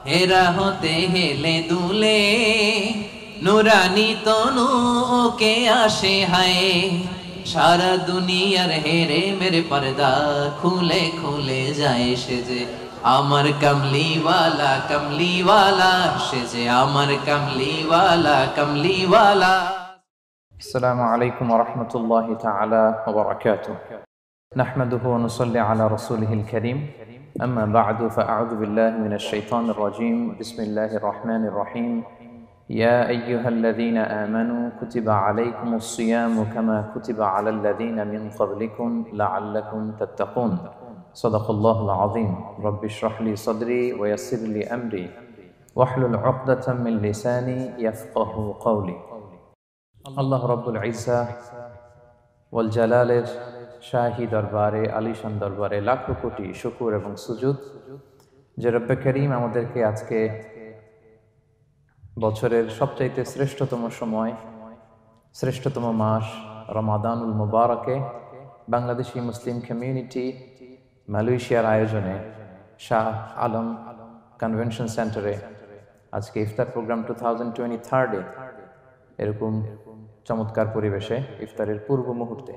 হেরা হতে হেলে দুলে নুরানি তনু ওকে আসে হায় সারা দুনিয়ার হেরে মেরে পর্দা খুলে খুলে যায় সে যে আমার কমলিওয়ালা কমলিওয়ালা সে যে আমার কমলিওয়ালা কমলিওয়ালা السلام عليكم ورحمة الله تعالى وبركاته نحمده ونصلي على رسوله الكريم أما بعد فأعوذ بالله من الشيطان الرجيم. بسم الله الرحمن الرحيم. يا أيها الذين آمنوا كتب عليكم الصيام كما كتب على الذين من قبلكم لعلكم تتقون. صدق الله العظيم. رب اشرح لي صدري ويسر لي أمري. واحلل عقدة من لساني يفقه قولي. الله رب العزة والجلال শাহী দরবারে, আলিশান দরবারে লাখো কোটি শুকুর এবং সুজুদ। যে রব্বে করিম আমাদেরকে আজকে বছরের সবচাইতে শ্রেষ্ঠতম সময়, শ্রেষ্ঠতম মাস রমাদানুল মুবারকে বাংলাদেশি মুসলিম কমিউনিটি মালয়েশিয়ার আয়োজনে শাহ আলম কনভেনশন সেন্টারে আজকে ইফতার প্রোগ্রাম টু থাউজেন্ড টোয়েন্টি থার্ডে এরকম চমৎকার পরিবেশে ইফতারের পূর্ব মুহূর্তে।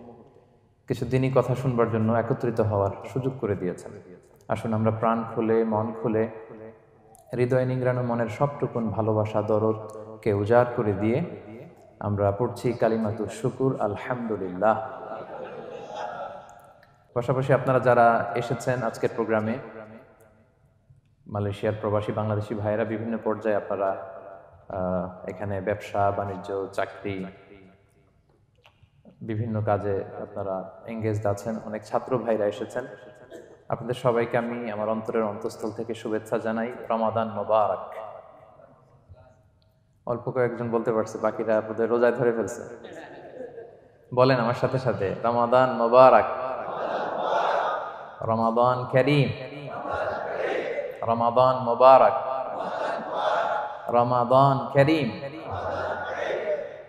কিছু দিনই কথা শুনবার জন্য একত্রিত হওয়ার সুযোগ করে দিয়েছেন। আসুন আমরা প্রাণ খুলে, মন খুলে, হৃদয় নিংড়ানো মনের সবটুকুন ভালোবাসা দরদকে উজাড় করে দিয়ে আমরা পড়ছি কালিমাতুর শুকুর, আলহামদুলিল্লাহ। পাশাপাশি আপনারা যারা এসেছেন আজকের প্রোগ্রামে, মালয়েশিয়ার প্রবাসী বাংলাদেশি ভাইয়েরা বিভিন্ন পর্যায়ে আপনারা এখানে ব্যবসা, বাণিজ্য, চাকরি বিভিন্ন কাজে আপনারা এঙ্গেজড আছেন, অনেক ছাত্র ভাইরা এসেছেন। আপনাদের সবাইকে আমি আমার অন্তরের অন্তঃস্থল থেকে শুভেচ্ছা জানাই। রমাদান মোবারক। অল্প কয়েকজন বলতে পারছে, বাকিরা আপনাদের রোজায় ধরে ফেলছে। বলেন আমার সাথে সাথে, রমাদান মোবারক। রমাদান করিম। রমাদান মোবারক। রমাদান করিম।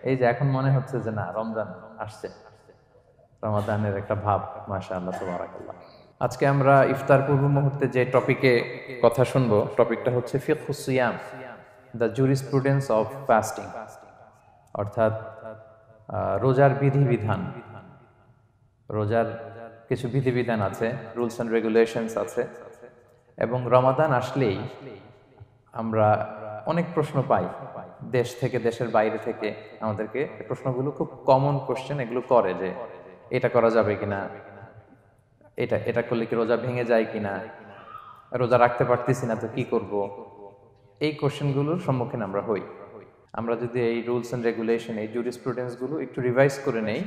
এই যে এখন মনে হচ্ছে যে না, রমজান আসছে। রমাদানের একটা ভাব মাশা আল্লাহ তবরাকাল্লাহ। আজকে আমরা ইফতার পূর্ব মুহূর্তে যে টপিকে কথা শুনব, টপিকটা হচ্ছে ফিকহু সিয়াম, দ্য জুরিসপ্রুডেন্স অফ ফাস্টিং অর্থাৎ রোজার বিধিবিধান। রোজার কিছু বিধিবিধান আছে, রুলস অ্যান্ড রেগুলেশনস আছে, এবং রমাদান আসলেই আমরা অনেক প্রশ্ন পাই। দেশ থেকে, দেশের বাইরে থেকে আমাদেরকে প্রশ্নগুলো খুব কমন কোশ্চেন এগুলো করে যে এটা করা যাবে কিনা, এটা এটা করলে কি রোজা ভেঙে যায় কিনা, রোজা রাখতে পারতেছি না তো কি করব? এই কোশ্চেনগুলোর সম্মুখীন আমরা হই। আমরা যদি এই রুলস অ্যান্ড রেগুলেশন এই জুরিসপ্রুডেন্সগুলো একটু রিভাইজ করে নেই,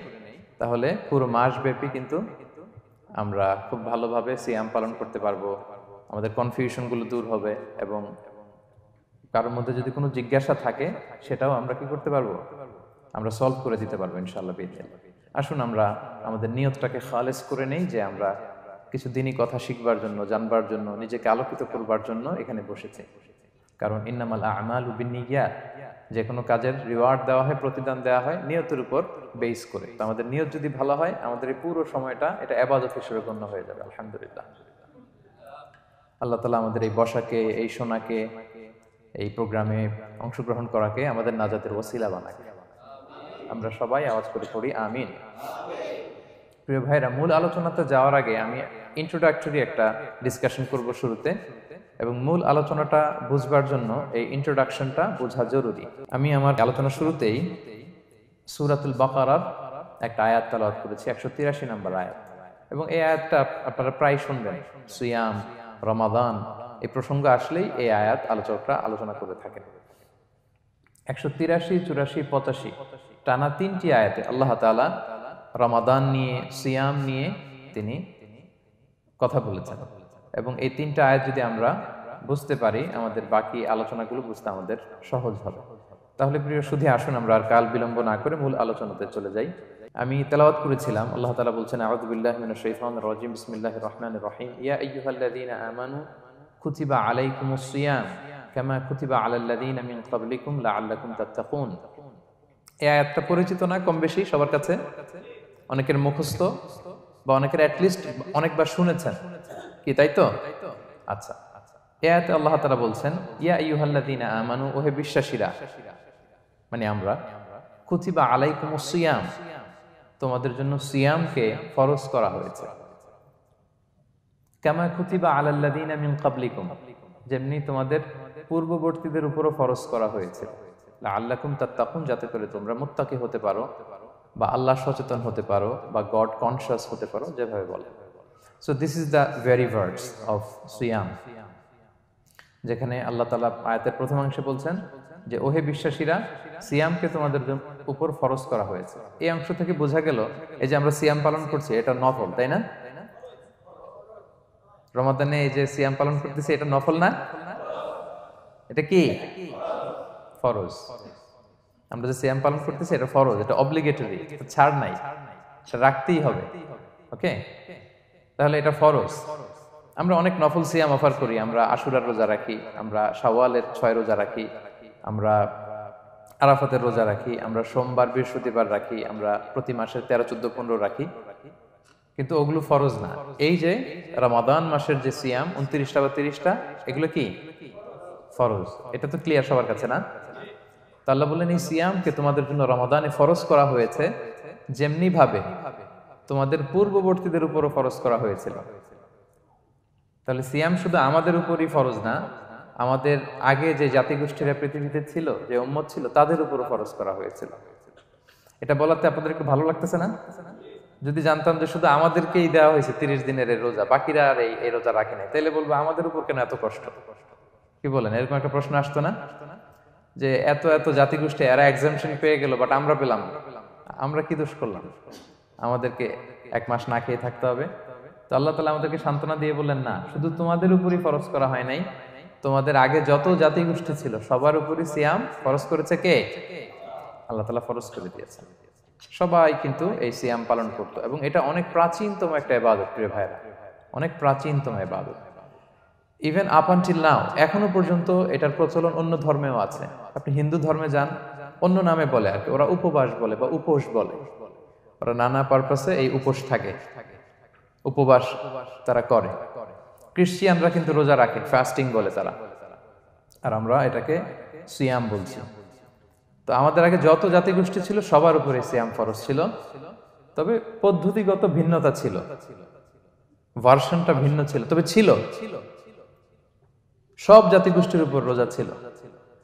তাহলে পুরো মাসব্যাপী কিন্তু আমরা খুব ভালোভাবে সিয়াম পালন করতে পারব। আমাদের কনফিউশনগুলো দূর হবে এবং কারোর মধ্যে যদি কোনো জিজ্ঞাসা থাকে, সেটাও আমরা কি করতে পারব? আমরা সলভ করে দিতে পারব ইনশাআল্লাহ বিদিন আসুন আমরা আমাদের নিয়তটাকে খালেজ করে নেই যে আমরা কিছু দিনই কথা শিখবার জন্য, জানবার জন্য, নিজেকে আলোকিত করবার জন্য এখানে বসেছি। কারণ ইন্নামাল আমাল উবিনিয়া যে কোনো কাজের রিওয়ার্ড দেওয়া হয়, প্রতিদান দেওয়া হয়, নিয়তের উপর বেস করে। তো আমাদের নিয়ত যদি ভালো হয়, আমাদের এই পুরো সময়টা এটা আবাদত হিসেবে গণ্য হয়ে যাবে, আলহামদুলিল্লাহ। আল্লাহ তালা আমাদের এই বসাকে, এই সোনাকে এই প্রোগ্রামে অংশগ্রহণ করাকে আমাদের নাজাতের ওসিলা বানাকে আমরা সবাই আওয়াজ করে পড়ি, আমিন। প্রিয় ভাইরা, মূল আলোচনাতে যাওয়ার আগে আমি ইন্ট্রোডাক্টরি একটা ডিসকাশন করব শুরুতে এবং মূল আলোচনাটা বুঝবার জন্য এই ইন্ট্রোডাকশনটা বোঝা জরুরি। আমি আমার আলোচনা শুরুতেই সুরাতুল বাকারার একটা আয়াত তালাওয়াত করেছি, একশো তিরাশি নম্বর আয়াত। এবং এই আয়াতটা আপ- আপনারা প্রায় শুনবেন, সুয়াম, রমাদান এই প্রসঙ্গ আসলেই এই আয়াত আলোচকরা আলোচনা করে থাকেন। একশো তিরাশি, চুরাশি, পঁচাশি, টানা তিনটি আয়াতে আল্লাহ তাআলা রমাদান নিয়ে, সিয়াম নিয়ে তিনি কথা বলেছেন। এবং এই তিনটা আয়াত যদি আমরা বুঝতে পারি, আমাদের বাকি আলোচনাগুলো বুঝতে আমাদের সহজ হবে। তাহলে প্রিয় শুধু আসুন আমরা আর কাল বিলম্ব না করে মূল আলোচনাতে চলে যাই। আমি তেলাওয়াত করেছিলাম, আল্লাহ তালা বলছেন, আউযু বিল্লাহি মিনাশ শাইতানির রাজিম, বিসমিল্লাহির রহমানির রহিম। ইয়া আমানু কুতিবা আলাইকুমুস সিয়াম কামা কুতিবা আলাল্লাযীনা মিন ক্বাবলিকুম লাআল্লাকুম তাত্তাকুন এই আয়াতটা পরিচিত না, কম বেশি, সবার কাছে? অনেকের মুখস্থ বা অনেকের অ্যাটলিস্ট অনেকবার শুনেছেন। কি, তাই তো? আচ্ছা। এতে আল্লাহ তালা বলছেন, ইয়া ইউহাল্লাদিনা আমানু ওহে বিশ্বাসীরা মানে আমরা, কুতিবা আলাইকুম সিয়াম তোমাদের জন্য সিয়ামকে ফরজ করা হয়েছে। কামা কুতিবা আলাল্লাদিনা মিন কাবলিকুম যেমনি তোমাদের পূর্ববর্তীদের উপরও ফরজ করা হয়েছে। আল্লাকুম তাত্তাকুন, যাতে করে তোমরা মুত্তাকি হতে পারো বা আল্লাহ সচেতন হতে পারো বা গড কনসিয়াস হতে পারো, যেভাবে বলে। So this is the very words of সিয়াম, যেখানে আল্লাহ তালা আয়াতের প্রথমাংশে বলছেন যে, ওহে বিশ্বাসীরা, সিয়ামকে তোমাদের উপর ফরজ করা হয়েছে। এই অংশ থেকে বোঝা গেল, এই যে আমরা সিয়াম পালন করছি, এটা নফল, তাই না? রমাদানে এই যে সিয়াম পালন করতেছি, এটা নফল না? এটা কি? ফরজ। আমরা যে সিয়াম পালন করতেছি, এটা ফরজ, এটা অব্লিগেটরি ছাড় নাই। রাখতেই হবে ওকে তাহলে এটা ফরজ। আমরা অনেক নফল সিয়াম অফার করি, আমরা আশুরার রোজা রাখি, আমরা শাওয়ালের ছয় রোজা রাখি, আমরা আরাফাতের রোজা রাখি, আমরা সোমবার, বৃহস্পতিবার রাখি, আমরা প্রতি মাসের তেরো, চোদ্দ, পনেরো রাখি। কিন্তু ওগুলো ফরজ না। এই যে রমাদান মাসের যে সিয়াম, উনত্রিশটা বা তিরিশটা, এগুলো কি? ফরজ। এটা তো ক্লিয়ার সবার কাছে না? তাল্লাহ বললেন, এই সিয়ামকে তোমাদের জন্য রমাদানে ফরজ করা হয়েছে যেমনি ভাবে তোমাদের পূর্ববর্তীদের উপরও ফরজ করা হয়েছিল। তাহলে সিয়াম শুধু আমাদের উপরই ফরজ না, আমাদের আগে যে জাতিগোষ্ঠীরা পৃথিবীতে ছিল, যে উম্মত ছিল, তাদের উপরও ফরজ করা হয়েছিল। এটা বলাতে আপনাদের একটু ভালো লাগতেছে না? যদি জানতাম যে শুধু আমাদেরকেই দেওয়া হয়েছে তিরিশ দিনের এই রোজা, বাকিরা আর এই রোজা রাখে নাই তাহলে বলব আমাদের উপর কেন এত কষ্ট? কি বলেন? এরকম একটা প্রশ্ন আসতো না? যে এত এত জাতিগোষ্ঠী, এরা এক্সামশন পেয়ে গেল বাট আমরা পেলাম আমরা কি দোষ করলাম? আমাদেরকে এক মাস না খেয়ে থাকতে হবে। তো আল্লাহ তালা আমাদেরকে সান্ত্বনা দিয়ে বললেন, না, শুধু তোমাদের উপরই ফরজ করা হয় নাই। তোমাদের আগে যত জাতিগোষ্ঠী ছিল, সবার উপরই সিয়াম ফরজ করেছে কে? আল্লাহ তালা ফরজ করে দিয়েছেন। সবাই কিন্তু এই সিয়াম পালন করত এবং এটা অনেক প্রাচীনতম একটা এবাদত প্রিয় ভাইরা অনেক প্রাচীনতম এবাদত ইভেন আপ আনটিল নাও এখনও পর্যন্ত এটার প্রচলন অন্য ধর্মেও আছে। আপনি হিন্দু ধর্মে যান, অন্য নামে বলে আর কি। ওরা উপবাস বলে বা উপোস বলে। ওরা নানা পারপাসে এই উপোস থাকে। উপবাস তারা করে। ক্রিশ্চিয়ানরা কিন্তু রোজা রাখে ফাস্টিং বলে তারা। আর আমরা এটাকে সিয়াম বলছি। তো আমাদের আগে যত জাতিগোষ্ঠী ছিল, সবার উপরে সিয়াম ফরজ ছিল। তবে পদ্ধতিগত ভিন্নতা ছিল। ভার্সনটা ভিন্ন ছিল, তবে ছিল। সব জাতিগোষ্ঠীর উপর রোজা ছিল।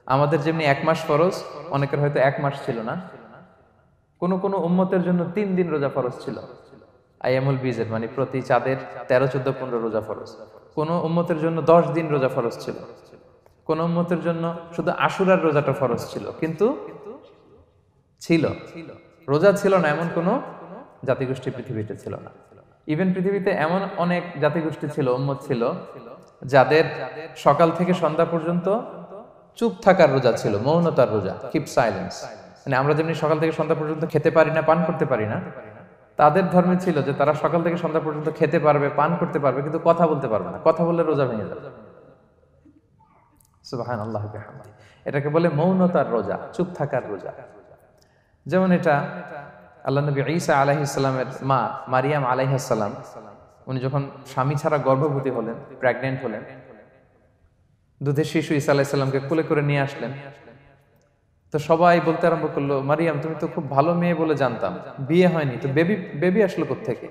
আমাদের যেমনি এক মাস ফরজ, অনেকের হয়তো এক মাস ছিল না। কোন কোন উম্মতের জন্য তিন দিন রোজা ফরজ ছিল। আইয়ামুল বিজের মানে প্রতি চাঁদের তেরো, চোদ্দ, পনেরো রোজা ফরজ। কোন উম্মতের জন্য দশ দিন রোজা ফরজ ছিল। কোন উম্মতের জন্য শুধু আশুরার রোজাটা ফরজ ছিল, কিন্তু ছিল। রোজা ছিল না, এমন কোন জাতিগোষ্ঠী পৃথিবীতে ছিল না। ইভেন পৃথিবীতে এমন অনেক জাতিগোষ্ঠী ছিল, উম্মত ছিল, যাদের সকাল থেকে সন্ধ্যা পর্যন্ত চুপ থাকার রোজা ছিল, মৌনতার রোজা কিপ সাইলেন্স মানে আমরা যেমনি সকাল থেকে সন্ধ্যা পর্যন্ত খেতে পারি না, পান করতে পারি না, তাদের ধর্মে ছিল যে তারা সকাল থেকে সন্ধ্যা পর্যন্ত খেতে পারবে, পান করতে পারবে, কিন্তু কথা বলতে পারবে না। কথা বললে রোজা ভেঙে যাবে। সুবাহান আল্লাহ এটাকে বলে মৌনতার রোজা, চুপ থাকার রোজা। যেমন এটা আল্লাহ নবী ঈসা আলাইহিসাল্লামের মা মারিয়াম আলাইহাসাল্লাম উনি যখন স্বামী ছাড়া গর্ভবতী হলেন প্রেগনেন্ট হলেন, দুধের শিশু ঈসা আলাইসাল্লামকে কোলে করে নিয়ে আসলেন। তো সবাই বলতে আরম্ভ করল, মারিয়াম, তুমি তো খুব ভালো মেয়ে বলে জানতাম, বিয়ে হয়নি, তো বেবি বেবি আসলো থেকে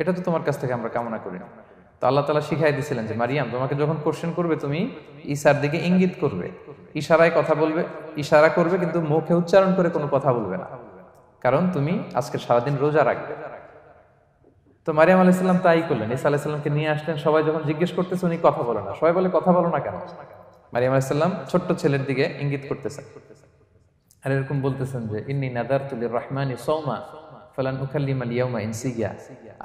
এটা তো তোমার কাছ থেকে আমরা কামনা করি না। তো আল্লাহ তালা শিখাই দিয়েছিলেন যে, মারিয়াম, তোমাকে যখন কোশ্চেন করবে, তুমি ঈশার দিকে ইঙ্গিত করবে। ইশারায় কথা বলবে, ইশারা করবে, কিন্তু মুখে উচ্চারণ করে কোনো কথা বলবে না। কারণ তুমি আজকে সারাদিন রোজা রাখবে। তো মারিয়াম আলাইসাল্লাম তাই করলেন। ইসা আলাইসাল্লামকে নিয়ে আসলেন। সবাই যখন জিজ্ঞেস করতেছে, উনি কথা বলে না। সবাই বলে, কথা বলো না কেন? মারিয়াম আলাইসাল্লাম ছোট্ট ছেলের দিকে ইঙ্গিত করতেছেন আর এরকম বলতেছেন যে, ইন্নি নাদার তুলির রহমানি সৌমা ফলান উখাল্লিমাল ইয়াউমা ইনসিগিয়া।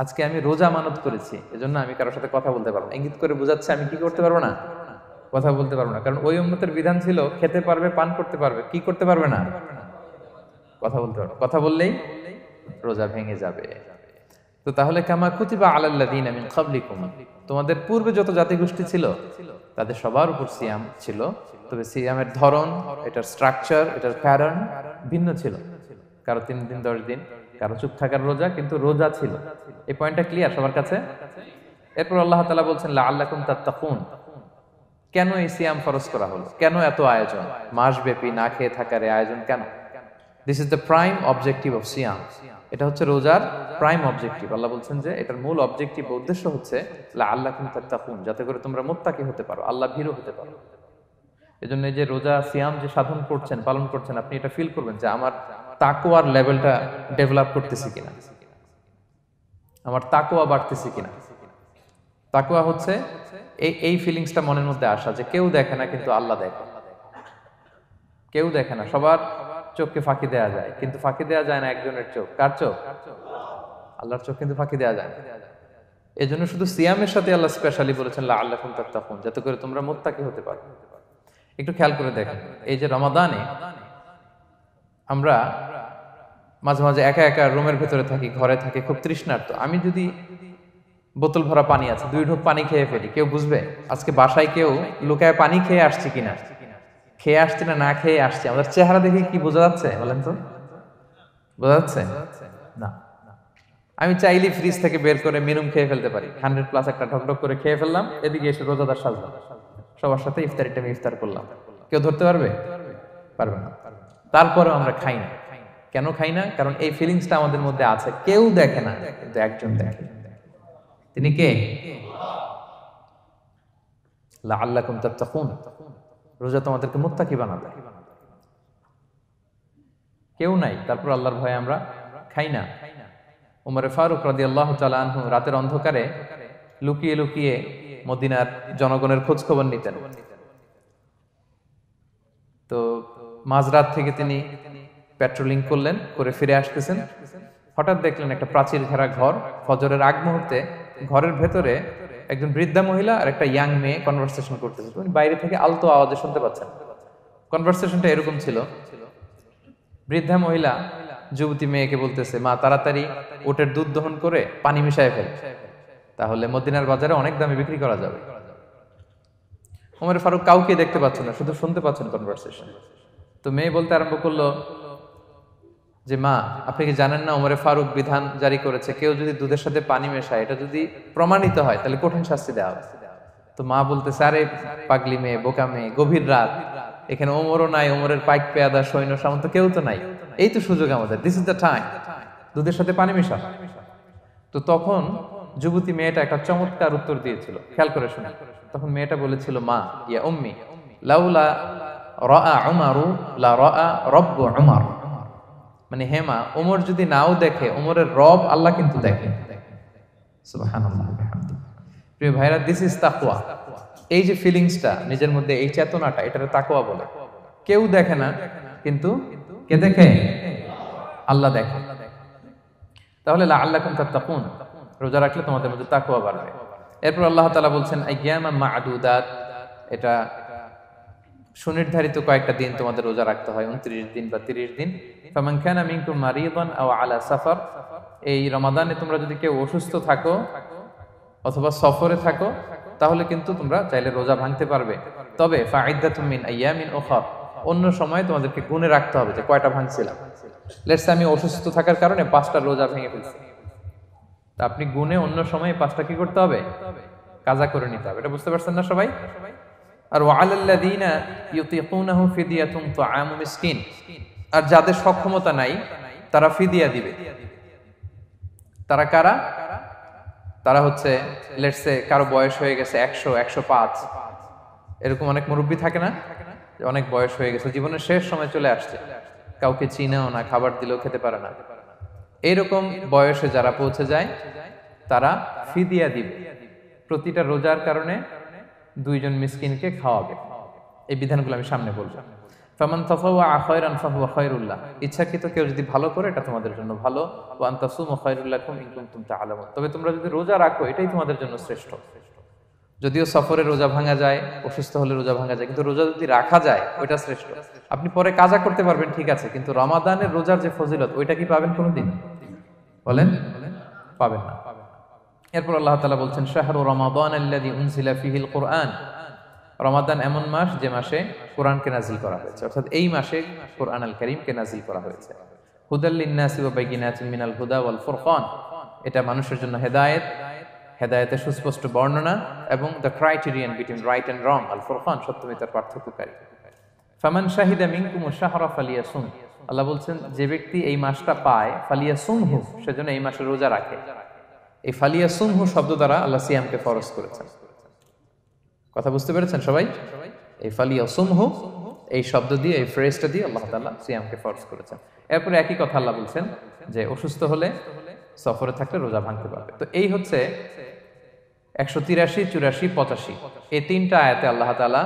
আজকে আমি রোজা মানত করেছি, এজন্য আমি কারোর সাথে কথা বলতে পারব না। ইঙ্গিত করে বোঝাচ্ছে, আমি কি করতে পারব না? কথা বলতে পারব না। কারণ ওই উন্মতের বিধান ছিল, খেতে পারবে, পান করতে পারবে, কি করতে পারবে না? কথা বলতে পারবে। কথা বললেই রোজা ভেঙে যাবে। তো তাহলে কামা কুতিবা আলাল্লাদিন আমিন কাবলিকুম তোমাদের পূর্বে যত জাতিগোষ্ঠী ছিল, তাদের সবার উপর সিয়াম ছিল। তবে সিয়ামের ধরন, এটার স্ট্রাকচার এটার প্যাটার্ন ভিন্ন ছিল। কারও তিন দিন, দশ দিন কারও চুপ থাকার রোজা কিন্তু রোজা ছিল। এই পয়েন্টটা ক্লিয়ার সবার কাছে? এরপর আল্লাহ তালা বলছেন আল্লাহ তাত্তাকুন। কেন এই সিয়াম ফরজ করা হলো? কেন এত আয়োজন? মাসব্যাপী না খেয়ে থাকার আয়োজন কেন? This is the prime objective of সিয়াম। এটা হচ্ছে রোজার প্রাইম অবজেক্টিভ আল্লাহ বলছেন যে, এটার মূল অবজেক্টিভ উদ্দেশ্য হচ্ছে আল্লাহ তাত্তাকুন। যাতে করে তোমরা মোত্তাকি হতে পারো, আল্লাহ ভীরু হতে পারো। এই যে রোজা, সিয়াম যে সাধন করছেন, পালন করছেন, আপনি এটা ফিল করবেন যে, আমার তাকোয়ার লেভেলটা ডেভেলপ করতেছি কিনা? আমার তাকোয়া বাড়তেছে কিনা? তাকোয়া হচ্ছে, এই এই ফিলিংসটা মনের মধ্যে আসা যে কেউ দেখে না, কিন্তু আল্লাহ দেখে। কেউ দেখে না, সবার চোখকে ফাঁকি দেওয়া যায়, কিন্তু ফাঁকি দেওয়া যায় না একজনের চোখ। কার চোখ? আল্লাহর চোখ কিন্তু ফাঁকি দেওয়া যায় এই জন্য শুধু সিয়ামের সাথে আল্লাহ স্পেশালি বলেছেন আল্লাহ তাত্তাকুন, যাতে করে তোমরা মোত্তাকি হতে পারো। একটু খেয়াল করে দেখেন, এই যে রমাদানে আমরা মাঝে মাঝে একা একা রুমের ভেতরে থাকি, ঘরে থাকি, খুব তৃষ্ণার্ত। আমি যদি বোতল ভরা পানি আছে, দুই ঢোক পানি খেয়ে ফেলি, কেউ বুঝবে? আজকে বাসায় কেউ লুকায় পানি খেয়ে আসছে কিনা? খেয়ে আসছে না না খেয়ে আসছে? আমাদের চেহারা দেখে কি বোঝা যাচ্ছে বলেন তো? বোঝা যাচ্ছে? না। আমি চাইলে ফ্রিজ থেকে বের করে মিনুম খেয়ে ফেলতে পারি। হান্ড্রেড প্লাস একটা ঢকঢক করে খেয়ে ফেললাম, এদিকে এসে রোজাদার সাজলাম। সবার সাথে ইফতারিটা আমি ইফতার করলাম। কেউ ধরতে পারবে? পারবে না। তারপরেও আমরা খাই না। কেন খাই না? কারণ এই ফিলিংসটা আমাদের মধ্যে আছে। কেউ দেখে না, কিন্তু একজন দেখে। তিনি কে? আল্লাহ রোজা তোমাদেরকে মুত্তাকি বানাবে। কেউ নাই, তারপর আল্লাহর ভয়ে আমরা খাই না। উমরে ফারুক রাদি আল্লাহ আনহু রাতের অন্ধকারে লুকিয়ে লুকিয়ে মদিনার জনগণের খোঁজ খবর নিতেন। তো মাঝরাত থেকে তিনি পেট্রোলিং করলেন, করে ফিরে আসতেছেন। হঠাৎ দেখলেন একটা প্রাচীর ঘেরা ঘর। ফজরের আগ মুহূর্তে ঘরের ভেতরে একজন বৃদ্ধা মহিলা আর একটা ইয়াং মেয়ে কনভারসেশন করতেছে। উনি বাইরে থেকে আলতো আওয়াজে শুনতে পাচ্ছেন। কনভারসেশনটা এরকম ছিল। বৃদ্ধা মহিলা যুবতী মেয়েকে বলতেছে, মা, তাড়াতাড়ি ওটের দুধ দহন করে পানি মিশায় ফেল। তাহলে মদিনার বাজারে অনেক দামে বিক্রি করা যাবে। ওমর ফারুক কাউকে দেখতে পাচ্ছেন না, শুধু শুনতে পাচ্ছেন কনভারসেশন তো মেয়ে বলতে আরম্ভ করল যে, মা, আপনি কি জানেন না ওমরে ফারুক বিধান জারি করেছে? কেউ যদি দুধের সাথে পানি মেশায়, এটা যদি প্রমাণিত হয়, তাহলে কঠিন শাস্তি দেওয়া হবে। তো মা বলতেছে, আরে পাগলি মেয়ে, বোকা মেয়ে, গভীর রাত। এখানে ওমরও নাই, ওমরের পাইক পেয়াদা, সৈন্য সামন্ত, কেউ তো নাই। এই তো সুযোগ আমাদের দিস ইজ দ্য টাইম দুধের সাথে পানি মেশা তো তখন যুবতী মেয়েটা একটা চমৎকার উত্তর দিয়েছিল, খেয়াল করে শুনে তখন মেয়েটা বলেছিল, মা, ইয়া উম্মি, লাউলা রা উমারু, লা রা রব্বু উমার। মানে হেমা ওমর যদি নাও দেখে ওমরের রব আল্লাহ কিন্তু দেখে। প্রিয় ভাইরা দিস ইজ তাকুয়া এই যে ফিলিংসটা, নিজের মধ্যে এই চেতনাটা, এটার তাকুয়া বলে। কেউ দেখে না, কিন্তু কে দেখে? আল্লাহ দেখে। তাহলে আল্লাহ কুম তাত্তাকুন। রোজা রাখলে তোমাদের মধ্যে তাকুয়া বাড়বে। এরপর আল্লাহ তালা বলছেন, আইয়ামা মা'দুদাত। এটা সুনির্ধারিত কয়েকটা দিন তোমাদের রোজা রাখতে হয়, উনত্রিশ দিন বা তিরিশ দিন। ফামান খানা মিনকুম মারিদান আও আলা সাফার, এই রমাদানে তোমরা যদি কেউ অসুস্থ থাকো অথবা সফরে থাকো, তাহলে কিন্তু তোমরা চাইলে রোজা ভাঙতে পারবে। তবে ফাইদাতুম মিন আইয়ামিন উখর, অন্য সময় তোমাদেরকে গুনে রাখতে হবে যে কয়টা ভাঙছিলাম। লেটস আমি অসুস্থ থাকার কারণে পাঁচটা রোজা ভেঙে ফেলছি। তা আপনি গুনে অন্য সময় পাঁচটা কি করতে হবে? কাজা করে নিতে হবে। এটা বুঝতে পারছেন না সবাই? আর ওয়ালাল্লাযীনা ইউতিকুনাহু ফিদিয়াতুন তুআমু মিসকিন। আর যাদের সক্ষমতা নাই, তারা ফিদিয়া দিবে। তারা কারা? তারা হচ্ছে লেটসে কারও বয়স হয়ে গেছে একশো একশো পাঁচ। এরকম অনেক মুরব্বী থাকে না? অনেক বয়স হয়ে গেছে, জীবনের শেষ সময় চলে আসছে। কাউকে চিনেও না, খাবার দিলেও খেতে পারে না। এইরকম বয়সে যারা পৌঁছে যায়, তারা ফিদিয়া দিবে। প্রতিটা রোজার কারণে দুইজন মিসকিনকে খাওয়াবে। এই বিধানগুলো আমি সামনে বলব। ফামান তাফাওয়া খায়রান ফাহুয়া খায়রুল্লাহ। ইচ্ছাকৃত কেউ যদি ভালো করে, এটা তোমাদের জন্য ভালো। ওয়া আনতাসুমু খায়রুল্লাকুম ইন কুনতুম তাআলামুন। তবে তোমরা যদি রোজা রাখো, এটাই তোমাদের জন্য শ্রেষ্ঠ। যদিও সফরে রোজা ভাঙা যায়, অসুস্থ হলে রোজা ভাঙা যায়, কিন্তু রোজা যদি রাখা যায়, ওইটা শ্রেষ্ঠ। আপনি পরে কাজা করতে পারবেন, ঠিক আছে, কিন্তু রমাদানের রোজার যে ফজিলত, ওইটা কি পাবেন কোনো কোনোদিন? বলেন? পাবেন না। এরপর আল্লাহ তালা বলছেন, শাহরু রমাদান আল্লাযী উনজিলা ফিহিল কুরআন রমাদান এমন মাস যে মাসে কোরআনকে নাজিল করা হয়েছে। অর্থাৎ এই মাসে কোরআন আল করিমকে নাজিল করা হয়েছে। ওয়া বাইয়িনাতিন মিনাল হুদা ওয়াল ফুরকান। এটা মানুষের জন্য হেদায়েত হেদায়েতের সুস্পষ্ট বর্ণনা এবং the criterion between right and wrong আল ফোরফান সত্যমিতার পার্থক্যকারী। ফামান শাহিদা মিনকুম শাহরা ফালিয়া সুন আল্লাহ বলছেন, যে ব্যক্তি এই মাসটা পায় ফালিয়া সুনহু সেজন্য এই মাসে রোজা রাখে। এই ফালিয়া সুনহু শব্দ দ্বারা আল্লাহ সিয়ামকে ফরজ করেছেন। কথা বুঝতে পেরেছেন সবাই? এই ফালিয়া সুনহু, এই শব্দ দিয়ে, এই ফ্রেজটা দিয়ে আল্লাহ তাআলা সিয়ামকে ফরজ করেছেন। এরপরে একই কথা আল্লাহ বলছেন যে অসুস্থ হলে সফরে থাকলে রোজা ভাঙতে পারবে। তো এই হচ্ছে একশো তিরাশি, চুরাশি, পঁচাশি। এই তিনটা আয়াতে আল্লাহ তালা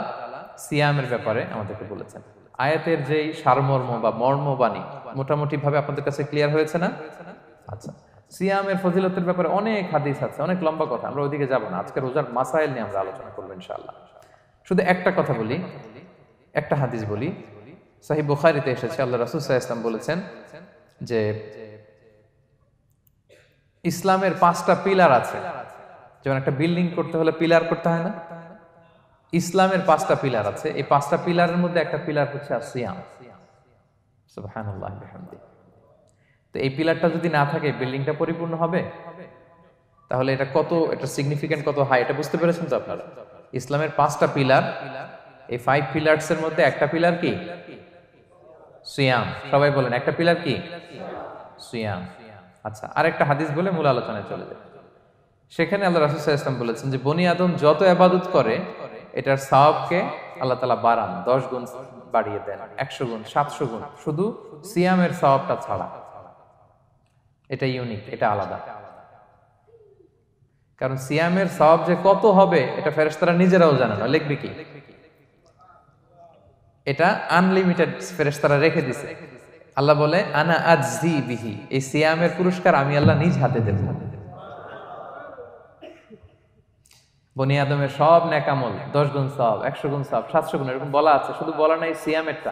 সিয়ামের ব্যাপারে আমাদেরকে বলেছেন। আয়াতের যেই সারমর্ম বা মর্মবাণী মোটামুটি ভাবে আপনাদের কাছে ক্লিয়ার হয়েছে না? আচ্ছা। সিয়ামের ফজিলতের ব্যাপারে অনেক হাদিস আছে, অনেক লম্বা কথা, আমরা ওইদিকে যাব না। আজকে রোজার মাসাইল নিয়ে আমরা আলোচনা করব ইনশাআল্লাহ। শুধু একটা কথা বলি, একটা হাদিস বলি। সাহিব বুখারিতে এসেছে, আল্লাহ রাসুল ইসলাম বলেছেন যে ইসলামের পাঁচটা পিলার আছে। যেমন একটা বিল্ডিং করতে হলে পিলার করতে হয় না? ইসলামের পাঁচটা পিলার আছে, এই পাঁচটা পিলারের মধ্যে একটা পিলার হচ্ছে আসিয়াম সুবহানাল্লাহ বিহামদি তো এই পিলারটা যদি না থাকে বিল্ডিংটা পরিপূর্ণ হবে? তাহলে এটা কত, এটা সিগনিফিকেন্ট কত হাই এটা বুঝতে পেরেছেন তো আপনারা? ইসলামের পাঁচটা পিলার, এই ফাইভ পিলার্স এর মধ্যে একটা পিলার কি? সিয়াম। সবাই বলেন, একটা পিলার কি? সিয়াম। আচ্ছা আরেকটা হাদিস বলে মূল আলোচনায় চলে যায় সেখানে আল্লাহ রাসুল ইসলাম বলেছেন যে, বনি আদম যত আবাদত করে, এটার সাহাবকে আল্লাহ তালা বাড়ান, দশ গুণ বাড়িয়ে দেন, একশো গুণ, সাতশো গুণ। শুধু সিয়ামের সওয়াবটা ছাড়া। এটা ইউনিক এটা আলাদা। কারণ সিয়ামের সওয়াব যে কত হবে, এটা ফেরেশতারা নিজেরাও জানে না। লিখবে কি? এটা আনলিমিটেড ফেরেশতারা রেখে দিছে। আল্লাহ বলে, আনা আজজি বিহি। এই সিয়ামের পুরস্কার আমি আল্লাহ নিজ হাতে দেব। বনি আদমের সব নেকামল দশ গুণ সব একশো গুণ সব সাতশো গুণ, এরকম বলা আছে। শুধু বলা নাই, সিয়ামেরটা।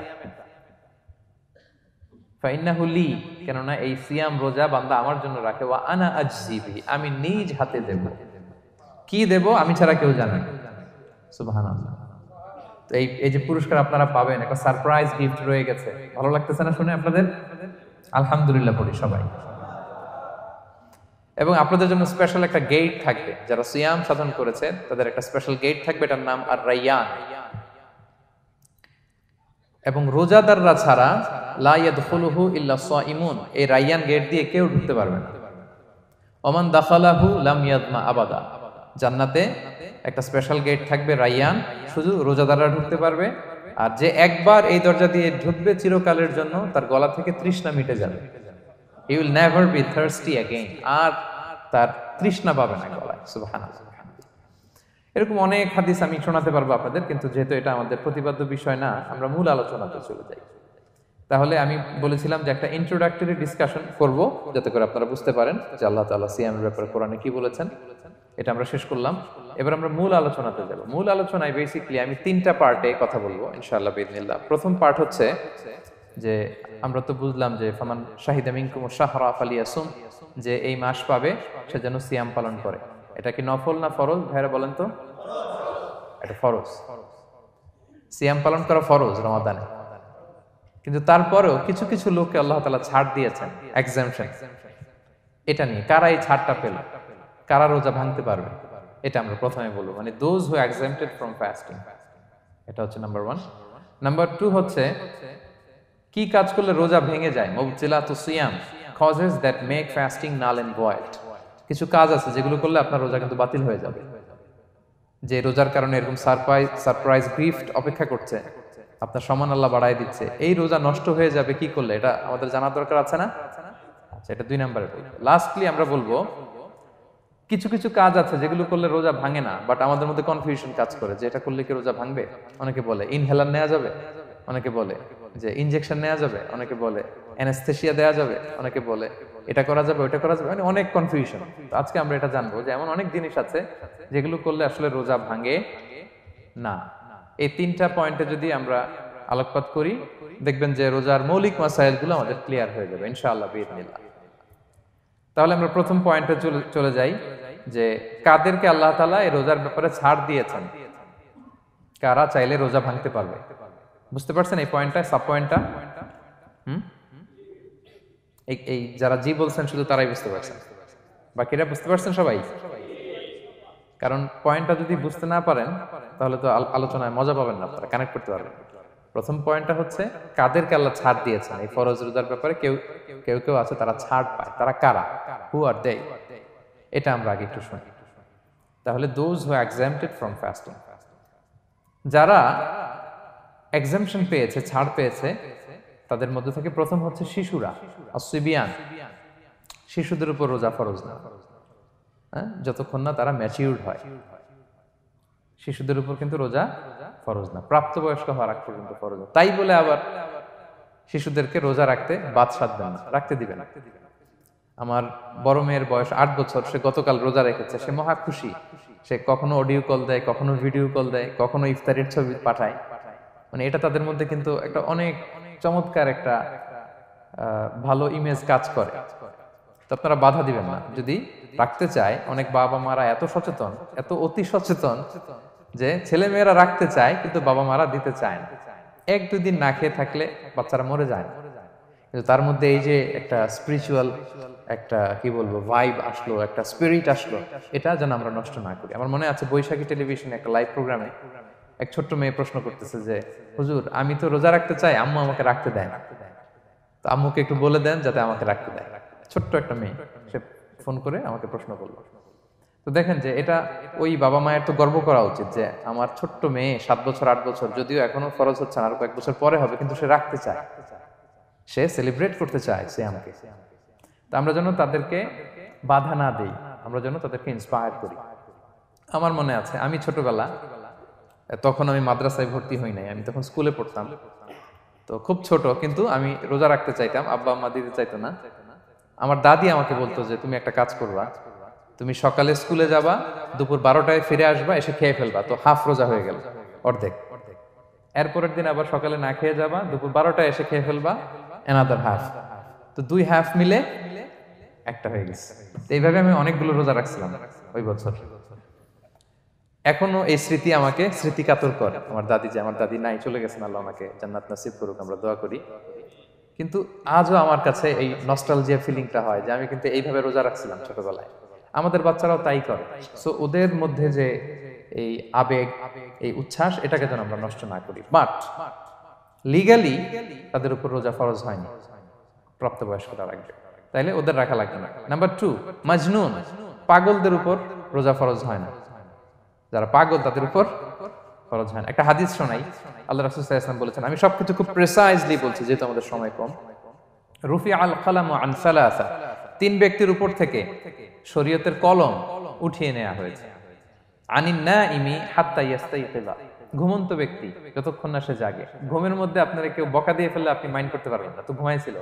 ফাইন্নাহুলি কেননা এই সিয়াম রোজা বান্দা আমার জন্য রাখে, ওয়া আনা আজজি বিহি, আমি নিজ হাতে দেব। কি দেব আমি ছাড়া কেউ জানে না। সুবহানাল্লাহ। তো এই এই যে পুরস্কার আপনারা পাবেন, একটা সারপ্রাইজ গিফট রয়ে গেছে। ভালো লাগতেছে না শুনে আপনাদের? আলহামদুলিল্লাহ পড়ি সবাই। এবং আপনাদের জন্য স্পেশাল একটা গেট থাকবে। যারা সিয়াম সাধন করেছে, তাদের একটা স্পেশাল গেট থাকবে, এটার নাম আর রাইয়ান এবং রোজাদাররা ছাড়া লাইয়াদ লাইয়াদখুলুহু ইল্লা সাইমুন এই রাইয়ান গেট দিয়ে কেউ ঢুকতে পারবে না। ওমান দাখালাহু লাম ইয়াদমা আবাদা। জান্নাতে একটা স্পেশাল গেট থাকবে রাইয়ান, শুধু রোজাদাররা ঢুকতে পারবে। আর যে একবার এই দরজা দিয়ে ঢুকবে চিরকালের জন্য, তার গলা থেকে তৃষ্ণা মিটে যাবে। He will never be thirsty again আর তার তৃষ্ণা পাবে না গলায়, সুবহানাল্লাহ। এরকম অনেক হাদিস আমি শোনাতে পারব আপনাদের, কিন্তু যেহেতু এটা আমাদের প্রতিপাদ্য বিষয় না, আমরা মূল আলোচনাতে চলে যাই। তাহলে আমি বলেছিলাম যে একটা ইন্ট্রোডাক্টরি ডিসকাশন করব, যাতে করে আপনারা বুঝতে পারেন যে আল্লাহ তাআলা সিয়ামের ব্যাপারে কোরআনে কি বলেছেন। এটা আমরা শেষ করলাম। এবার আমরা মূল আলোচনাতে যাব। মূল আলোচনায় বেসিক্যালি আমি তিনটা পার্টে কথা বলব, ইনশাআল্লাহ বিদিনিল্লাহ প্রথম পার্ট হচ্ছে যে আমরা তো বুঝলাম যে ফামান শাহিদা মিনকুম শাহরা ফালিয়াসুম, যে এই মাস পাবে সে যেন সিয়াম পালন করে। এটা কি নফল না ফরজ? ভাইরা বলেন তো। এটা ফরজ। সিয়াম পালন করা ফরজ রমাদানে। কিন্তু তারপরেও কিছু কিছু লোককে আল্লাহ তালা ছাড় দিয়েছেন এক্সামশন এটা নিয়ে কারা এই ছাড়টা পেল? কারা রোজা ভাঙতে পারবে? এটা আমরা প্রথমে বলব। মানে those who exempted from fasting এটা হচ্ছে নাম্বার ওয়ান নাম্বার টু হচ্ছে, কি কাজ করলে রোজা ভেঙে যায়? মুবজিলা তো সিয়াম। Causes that make fasting null and void কিছু কাজ আছে যেগুলো করলে আপনার রোজা কিন্তু বাতিল হয়ে যাবে। যে রোজার কারণে এরকম সারপ্রাইজ সারপ্রাইজ গিফট অপেক্ষা করছে, আপনার সমান আল্লাহ বাড়াই দিচ্ছে। এই রোজা নষ্ট হয়ে যাবে কি করলে? এটা আমাদের জানার দরকার আছে না? আচ্ছা এটা দুই নম্বরে লাস্টলি আমরা বলব, কিছু কিছু কাজ আছে যেগুলো করলে রোজা ভাঙে না বাট আমাদের মধ্যে কনফিউশন কাজ করে যে এটা করলে কি রোজা ভাঙবে? অনেকে বলে ইনহেলার নেওয়া যাবে? অনেকে বলে, যে ইনজেকশন নেওয়া যাবে? অনেকে বলে অ্যানেস্থেশিয়া দেওয়া যাবে? অনেকে বলে এটা করা যাবে ওটা করা যাবে মানে অনেক কনফিউশন আজকে আমরা এটা জানব যে এমন অনেক জিনিস আছে যেগুলো করলে আসলে রোজা ভাঙে না। এই তিনটা পয়েন্টে যদি আমরা আলোকপাত করি, দেখবেন যে রোজার মৌলিক মাসাইলগুলো আমাদের ক্লিয়ার হয়ে যাবে, ইনশাআল্লাহ বিদিনিল্লাহ তাহলে আমরা প্রথম পয়েন্টে চলে যাই যে কাদেরকে আল্লাহ তালা এই রোজার ব্যাপারে ছাড় দিয়েছেন? কারা চাইলে রোজা ভাঙতে পারবে? বুঝতে পারছেন এই পয়েন্টটা, সাব পয়েন্টটা? হুম? এই যারা জি বলছেন শুধু তারাই বুঝতে পারছেন। বাকিরা বুঝতে পারছেন সবাই? কারণ পয়েন্টটা যদি বুঝতে না পারেন, তাহলে তো আলোচনায় মজা পাবেন না আপনারা কানেক্ট করতে পারবেন। প্রথম পয়েন্টটা হচ্ছে, কাদেরকে আল্লাহ ছাড় দিয়েছেন? এই ফরজ রোজার ব্যাপারে কেউ কেউ কেউ আছে, তারা ছাড় পায়। তারা কারা? হু আর দে এটা আমরা আগে একটু শুনি। তাহলে those who exempted from fasting যারা এক্সামশন পেয়েছে, ছাড় পেয়েছে তাদের মধ্যে থেকে প্রথম হচ্ছে শিশুরা অসিবিয়ান শিশুদের উপর রোজা ফরজ না। হ্যাঁ? যতক্ষণ না তারা ম্যাচিউর্ড হয়। শিশুদের উপর কিন্তু রোজা ফরজ না। প্রাপ্তবয়স্ক হওয়ার আগ পর্যন্ত ফরজ তাই বলে আবার শিশুদেরকে রোজা রাখতে বাদ সাধবেন না। রাখতে দিবেন আমার বড় মেয়ের বয়স আট বছর। সে গতকাল রোজা রেখেছে। সে মহা খুশি। সে কখনো অডিও কল দেয় কখনো ভিডিও কল দেয় কখনো ইফতারের ছবি পাঠায়। মানে এটা তাদের মধ্যে কিন্তু একটা অনেক চমৎকার একটা ভালো ইমেজ কাজ করে। তো আপনারা বাধা দিবেন না। যদি রাখতে চায়, অনেক বাবা মারা এত সচেতন, এত অতি সচেতন যে ছেলে মেয়েরা রাখতে চায়, কিন্তু বাবা মারা দিতে চায় না। এক দুই দিন না খেয়ে থাকলে বাচ্চারা মরে যায় না। কিন্তু তার মধ্যে এই যে একটা স্পিরিচুয়াল একটা, কি বলব ভাইব আসলো, একটা স্পিরিট আসলো, এটা যেন আমরা নষ্ট না করি। আমার মনে আছে বৈশাখী টেলিভিশনে একটা লাইভ প্রোগ্রামে এক ছোট্ট মেয়ে প্রশ্ন করতেছে যে, হুজুর, আমি তো রোজা রাখতে চাই, আম্মু আমাকে রাখতে দেয় না। তো আম্মুকে একটু বলে দেন যাতে আমাকে রাখতে দেয়। ছোট্ট একটা মেয়ে, সে ফোন করে আমাকে প্রশ্ন করল। তো দেখেন যে এটা ওই বাবা মায়ের তো গর্ব করা উচিত যে, আমার ছোট্ট মেয়ে সাত বছর, আট বছর, যদিও এখনও ফরজ হচ্ছে না, আর কয়েক বছর পরে হবে, কিন্তু সে রাখতে চায়। সে সেলিব্রেট করতে চায়, সে আমাকে। তা আমরা যেন তাদেরকে বাধা না দিই, আমরা যেন তাদেরকে ইন্সপায়ার করি। আমার মনে আছে, আমি ছোটবেলা তখন আমি মাদ্রাসায় ভর্তি হই নাই। আমি তখন স্কুলে পড়তাম। তো খুব ছোট, কিন্তু আমি রোজা রাখতে চাইতাম। আব্বা আম্মা দিতে চাইতো না। আমার দাদি আমাকে বলতো যে, তুমি একটা কাজ করবা। তুমি সকালে স্কুলে যাবা, দুপুর বারোটায় ফিরে আসবা, এসে খেয়ে ফেলবা। তো হাফ রোজা হয়ে গেল, অর্ধেক। এরপরের দিন আবার সকালে না খেয়ে যাবা, দুপুর বারোটায় এসে খেয়ে ফেলবা এনাদার হাফ তো দুই হাফ মিলে একটা হয়ে গেছে। এইভাবে আমি অনেকগুলো রোজা রাখছিলাম ওই বছর। এখনও এই স্মৃতি আমাকে স্মৃতি কাতর করে। আমার দাদি যে, আমার দাদি নাই, চলে গেছেন, আল্লাহ আমাকে জান্নাত নাসিব করুক, আমরা দোয়া করি। কিন্তু আজও আমার কাছে এই নস্টালজিয়া ফিলিংটা হয় যে, আমি কিন্তু এইভাবে রোজা রাখছিলাম ছোটবেলায়। আমাদের বাচ্চারাও তাই করে। সো ওদের মধ্যে যে এই আবেগ, এই উচ্ছ্বাস, এটাকে যেন আমরা নষ্ট না করি। বাট লিগালি তাদের উপর রোজা ফরজ হয়নি। প্রাপ্তবয়স্কতা রাখবে তাইলে ওদের রাখা লাগবে না। নাম্বার টু মাজনুন পাগলদের উপর রোজা ফরজ হয় না। যারা পাগল, তাদের উপর ফরজ হয় একটা হাদিস শোনাই। আল্লাহ রাসুল ইসলাম বলেছেন, আমি সবকিছু খুব প্রেসাইজলি বলছি, যেহেতু আমাদের সময় কম। রুফি আল কালাম আন সালাসা, তিন ব্যক্তির উপর থেকে শরীয়তের কলম উঠিয়ে নেওয়া হয়েছে। না ইমি হাত্তা ইয়াস্তাইকিলা ঘুমন্ত ব্যক্তি, যতক্ষণ না সে জাগে। ঘুমের মধ্যে আপনারা কেউ বকা দিয়ে ফেললে আপনি মাইন্ড করতে পারবেন না। তো ঘুমাইছিল।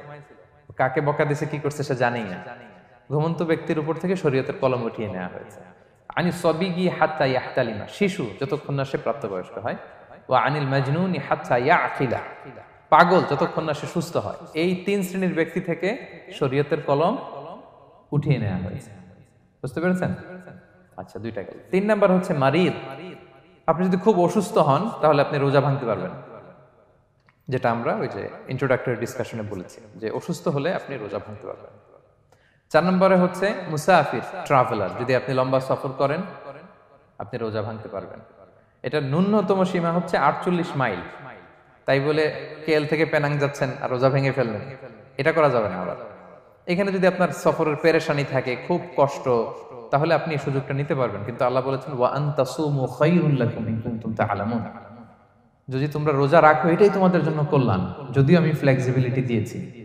কাকে বকা দিয়েছে কি করছে সে জানেই না। ঘুমন্ত ব্যক্তির উপর থেকে শরীয়তের কলম উঠিয়ে নেওয়া হয়েছে। আনি সবিগি হাত্তা ইয়াহতালিমা। শিশু, যতক্ষণ না সে প্রাপ্তবয়স্ক হয়। ও আনিল মাজনুনি হাত্তা ইয়াকিলা। পাগল, যতক্ষণ না সে সুস্থ হয়। এই তিন শ্রেণির ব্যক্তি থেকে শরীয়তের কলম উঠিয়ে নেওয়া হয়েছে। বুঝতে পেরেছেন? আচ্ছা দুইটা গেল। তিন নাম্বার হচ্ছে মারিদ। আপনি যদি খুব অসুস্থ হন, তাহলে আপনি রোজা ভাঙতে পারবেন। যেটা আমরা ওই যে ইন্ট্রোডাক্টরি ডিসকাশনে বলেছি, যে অসুস্থ হলে আপনি রোজা ভাঙতে পারবেন। চার নম্বরে হচ্ছে মুসাফির ট্রাভেলার যদি আপনি লম্বা সফর করেন, আপনি রোজা ভাঙতে পারবেন। এটা ন্যূনতম সীমা হচ্ছে আটচল্লিশ মাইল। তাই বলে কেএল থেকে পেনাং যাচ্ছেন আর রোজা ভেঙে ফেললেন। এটা করা যাবে না আবার। এখানে যদি আপনার সফরের পেরেশানি থাকে, খুব কষ্ট, তাহলে আপনি সুযোগটা নিতে পারবেন। কিন্তু আল্লাহ বলেছেন, ওয়া যদি তোমরা রোজা রাখো, এটাই তোমাদের জন্য কল্যাণ। যদিও আমি ফ্লেক্সিবিলিটি দিয়েছি।